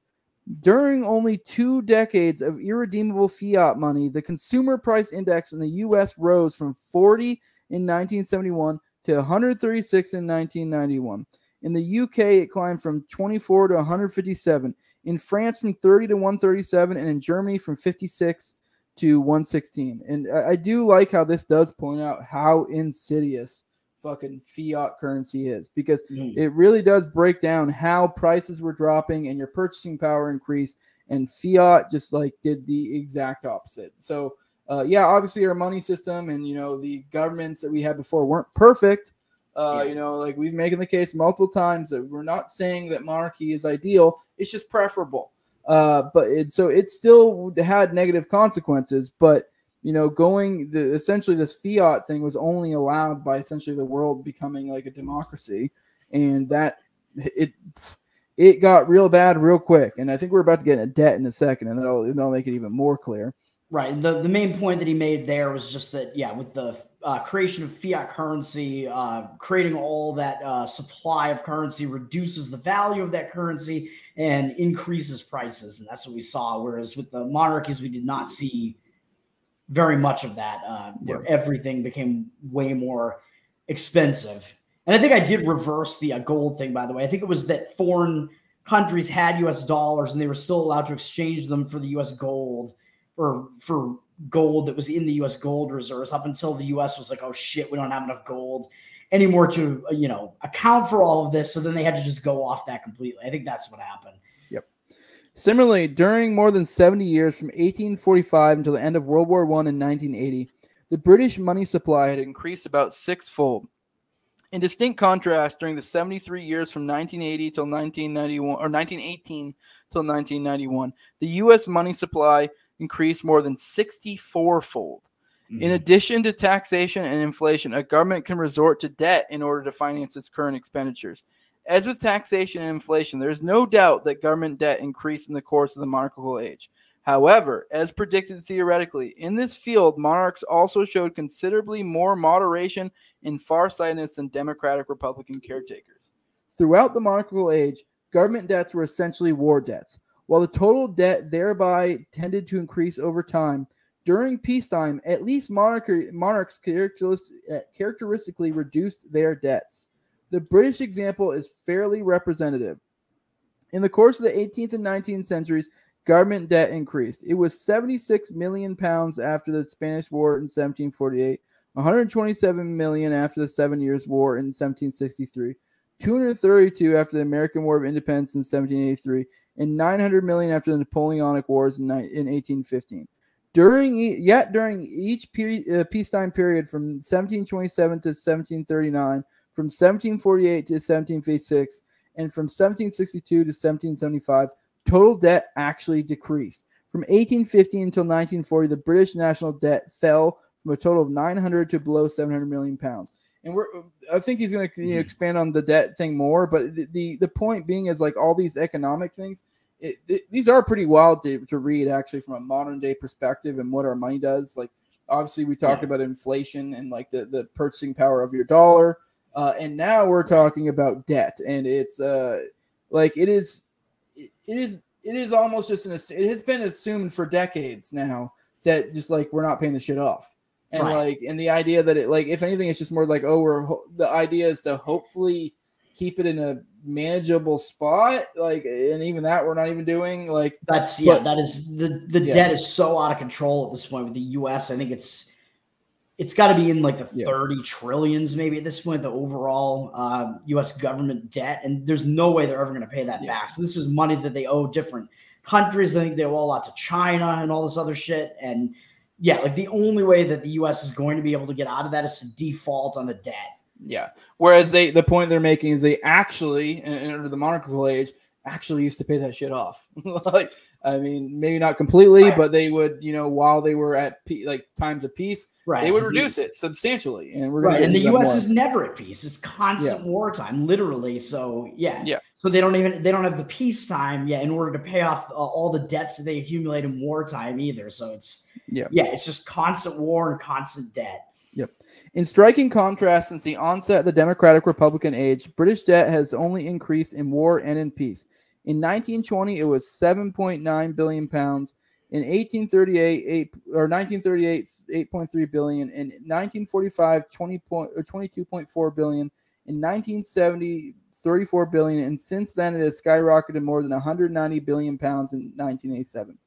During only two decades of irredeemable fiat money, the consumer price index in the US rose from 40 in 1971 to 136 in 1991. In the UK, it climbed from 24 to 157. In France, from 30 to 137. And in Germany, from 56 to 116. And I, do like how this does point out how insidious fucking fiat currency is because Mm. it really does break down how prices were dropping and your purchasing power increased and fiat just like did the exact opposite so uh, yeah obviously our money system and you know the governments that we had before weren't perfect uh, Yeah. you know like we've making the case multiple times that we're not saying that monarchy is ideal it's just preferable uh, but it so it still had negative consequences but you know, going the essentially this fiat thing was only allowed by essentially the world becoming like a democracy, and that it it got real bad real quick. And I think we're about to get into debt in a second, and that'll that'll make it even more clear. Right. The the main point that he made there was just that, yeah, with the uh, creation of fiat currency, uh, creating all that uh, supply of currency reduces the value of that currency and increases prices, and that's what we saw. Whereas with the monarchies, we did not see very much of that, uh, where everything became way more expensive. And I think I did reverse the uh, gold thing, by the way. I think it was that foreign countries had U.S. dollars and they were still allowed to exchange them for the U.S. gold or for gold that was in the U.S. gold reserves up until the U.S. was like, oh shit, we don't have enough gold anymore to uh, you know account for all of this. So then they had to just go off that completely. I think that's what happened. Similarly, during more than 70 years from 1845 until the end of World War I in 1980, the British money supply had increased about sixfold. In distinct contrast, during the 73 years from 1980 till 1991 or 1918 till 1991, the U.S. money supply increased more than 64-fold. In mm-hmm. addition to taxation and inflation, a government can resort to debt in order to finance its current expenditures. As with taxation and inflation, there is no doubt that government debt increased in the course of the monarchical age. However, as predicted theoretically, in this field, monarchs also showed considerably more moderation and farsightedness than democratic Republican caretakers. Throughout the monarchical age, government debts were essentially war debts. While the total debt thereby tended to increase over time, during peacetime, at least monarchy, monarchs uh, characteristically reduced their debts. The British example is fairly representative. In the course of the 18th and 19th centuries, government debt increased. It was 76 million pounds after the Spanish War in 1748, 127 million after the Seven Years' War in 1763, 232 after the American War of Independence in 1783, and 900 million after the Napoleonic Wars in, in 1815. During yet during each uh, peacetime period from 1727 to 1739, from 1748 to 1756, and from 1762 to 1775, total debt actually decreased. From 1850 until 1940, the British national debt fell from a total of 900 to below 700 million pounds. And we're, I think he's going to you know, mm. expand on the debt thing more. But the, the, the point being is like all these economic things, it, it, these are pretty wild to, to read actually from a modern day perspective and what our money does. Like obviously we talked yeah. about inflation and like the, the purchasing power of your dollar. Uh, and now we're talking about debt and it's uh, like it is, it is, it is almost just an, it has been assumed for decades now that just like we're not paying the shit off and right. like and the idea that it like if anything it's just more like oh we're the idea is to hopefully keep it in a manageable spot like and even that we're not even doing like that's yeah but, that is the the yeah. debt is so out of control at this point with the us i think it's it's got to be in like the yeah. 30 trillions maybe at this point the overall uh, us government debt and there's no way they're ever going to pay that yeah. back so this is money that they owe different countries i think they owe a lot to china and all this other shit and yeah, like the only way that the U.S. is going to be able to get out of that is to default on the debt. Yeah. Whereas they, the point they're making is they actually, under the monarchical age, actually used to pay that shit off. like, I mean, maybe not completely, right. but they would, you know, while they were at pe- like times of peace, right. they would reduce it substantially. And we're right. And the U.S. More. is never at peace; it's constant yeah. wartime, literally. So yeah, yeah. So they don't even they don't have the peacetime yet in order to pay off uh, all the debts that they accumulate in wartime either. So it's yeah, yeah, it's just constant war and constant debt. Yep. In striking contrast, since the onset of the Democratic Republican age, British debt has only increased in war and in peace. In 1920, it was 7.9 billion pounds. In 1838, 8, or 1938, 8.3 billion. In 1945, 20 point, or 22.4 billion. In 1970, 34 billion, and since then it has skyrocketed more than 190 billion pounds in 1987.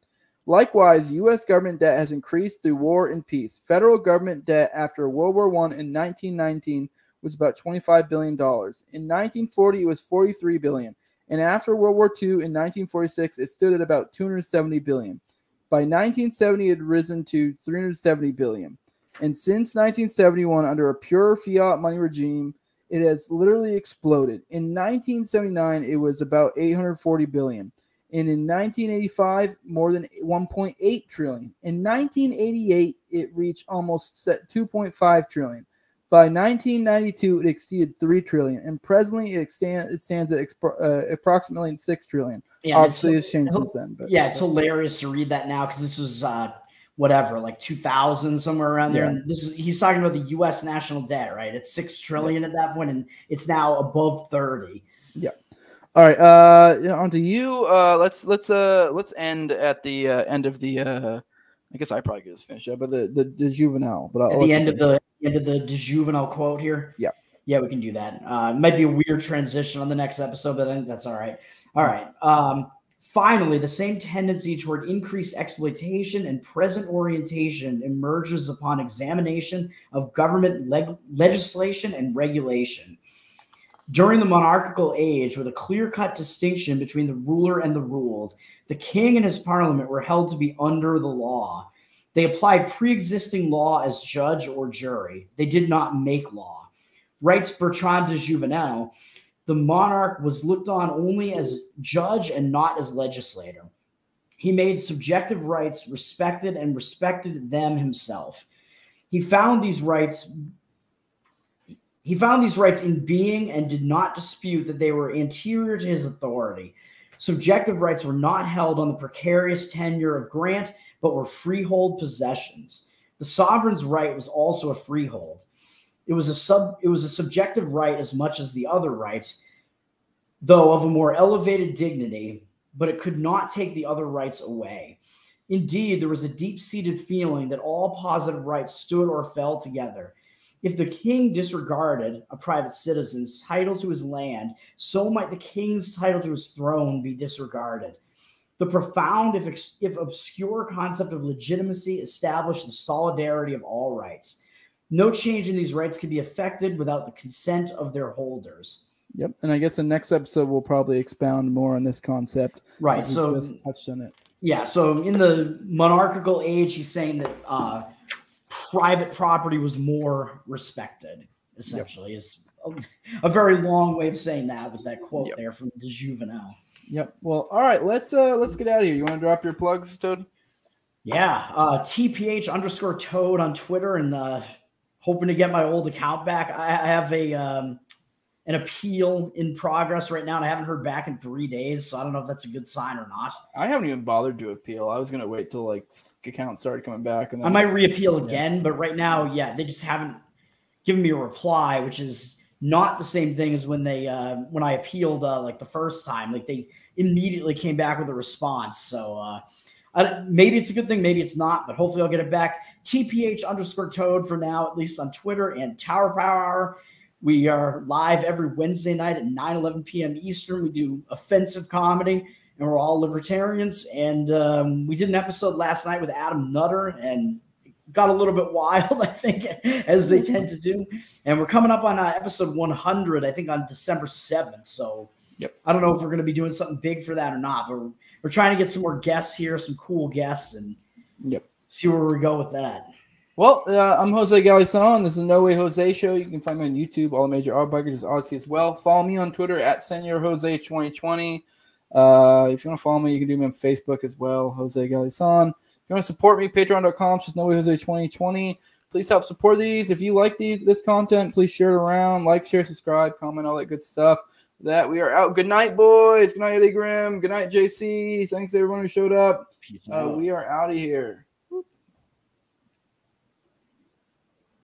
Likewise, U.S. government debt has increased through war and peace. Federal government debt after World War I in 1919 was about 25 billion dollars. In 1940, it was 43 billion and after World War II in 1946, it stood at about 270 billion. By 1970, it had risen to 370 billion. And since 1971, under a pure fiat money regime, it has literally exploded. In 1979, it was about 840 billion. And in 1985, more than 1.8 trillion. In 1988, it reached almost 2.5 trillion. By 1992, it exceeded three trillion, and presently it, stand, it stands at uh, approximately six trillion. Yeah, Obviously, it's, it's changed since then. But yeah, it's hilarious to read that now because this was uh, whatever, like 2000 somewhere around there. Yeah. And this is he's talking about the U.S. national debt, right? It's six trillion yeah. at that point, and it's now above 30. Yeah. All right. Uh, on to you. Uh, let's let's uh let's end at the uh, end of the. Uh, I guess I probably could just finish it, but the the, de Jouvenel. But I'll, at the end of the end of de Jouvenel quote here? Yeah. Yeah, we can do that. Uh, it might be a weird transition on the next episode, but I think that's all right. All right. Um, finally, the same tendency toward increased exploitation and present orientation emerges upon examination of government leg- legislation and regulation. During the monarchical age, with a clear cut distinction between the ruler and the ruled, the king and his parliament were held to be under the law they applied pre existing law as judge or jury. They did not make law. Writes Bertrand de Jouvenel, the monarch was looked on only as judge and not as legislator. He made subjective rights respected and respected them himself. He found these rights he found these rights in being and did not dispute that they were anterior to his authority. Subjective rights were not held on the precarious tenure of grant but were freehold possessions. The sovereign's right was also a freehold. It was a sub it was a subjective right as much as the other rights, though of a more elevated dignity, but it could not take the other rights away. Indeed, there was a deep-seated feeling that all positive rights stood or fell together. If the king disregarded a private citizen's title to his land, so might the king's title to his throne be disregarded. The profound, if, if obscure concept of legitimacy established the solidarity of all rights. No change in these rights can be effected without the consent of their holders. Yep. And I guess the next episode we'll probably expound more on this concept. Right. So touched on it. Yeah, so in the monarchical age, he's saying that uh, private property was more respected. Essentially, is a, a very long way of saying that with that quote Yep. there from de Jouvenel. Yep. Well, all right. Let's uh let's get out of here. You want to drop your plugs, Toad? Yeah, uh, TPH underscore Toad on Twitter, and uh, hoping to get my old account back. I, I have a um, an appeal in progress right now, and I haven't heard back in three days, so I don't know if that's a good sign or not. I haven't even bothered to appeal. I was gonna wait till like s- account started coming back, and I might reappeal again, but right now, yeah, they just haven't given me a reply, which is not the same thing as when they uh, when I appealed uh, like the first time. Like they immediately came back with a response. So uh, I, maybe it's a good thing, maybe it's not, but hopefully I'll get it back. TPH underscore Toad for now, at least on Twitter and Tower Power. We are live every Wednesday night at 9 11 p.m. Eastern. We do offensive comedy and we're all libertarians. And um, we did an episode last night with Adam Nutter and got a little bit wild, I think, as they tend to do. And we're coming up on uh, episode 100, I think, on December 7th. So Yep. I don't know if we're going to be doing something big for that or not, but we're, we're trying to get some more guests here, some cool guests, and Yep. see where we go with that. Well, uh, I'm Jose Galison. This is No Way Jose Show. You can find me on YouTube, all the major art packages, Odysee as well. Follow me on Twitter at Senor Jose 2020. Uh, if you want to follow me, you can do me on Facebook as well, Jose Galison. If you want to support me, patreon.com, just No Way Jose 2020. Please help support these. If you like these, this content, please share it around, like, share, subscribe, comment, all that good stuff. With That we are out. Good night, boys. Good night, Eddie Grimm. Good night, JC. Thanks everyone who showed up. Uh, we are out of here.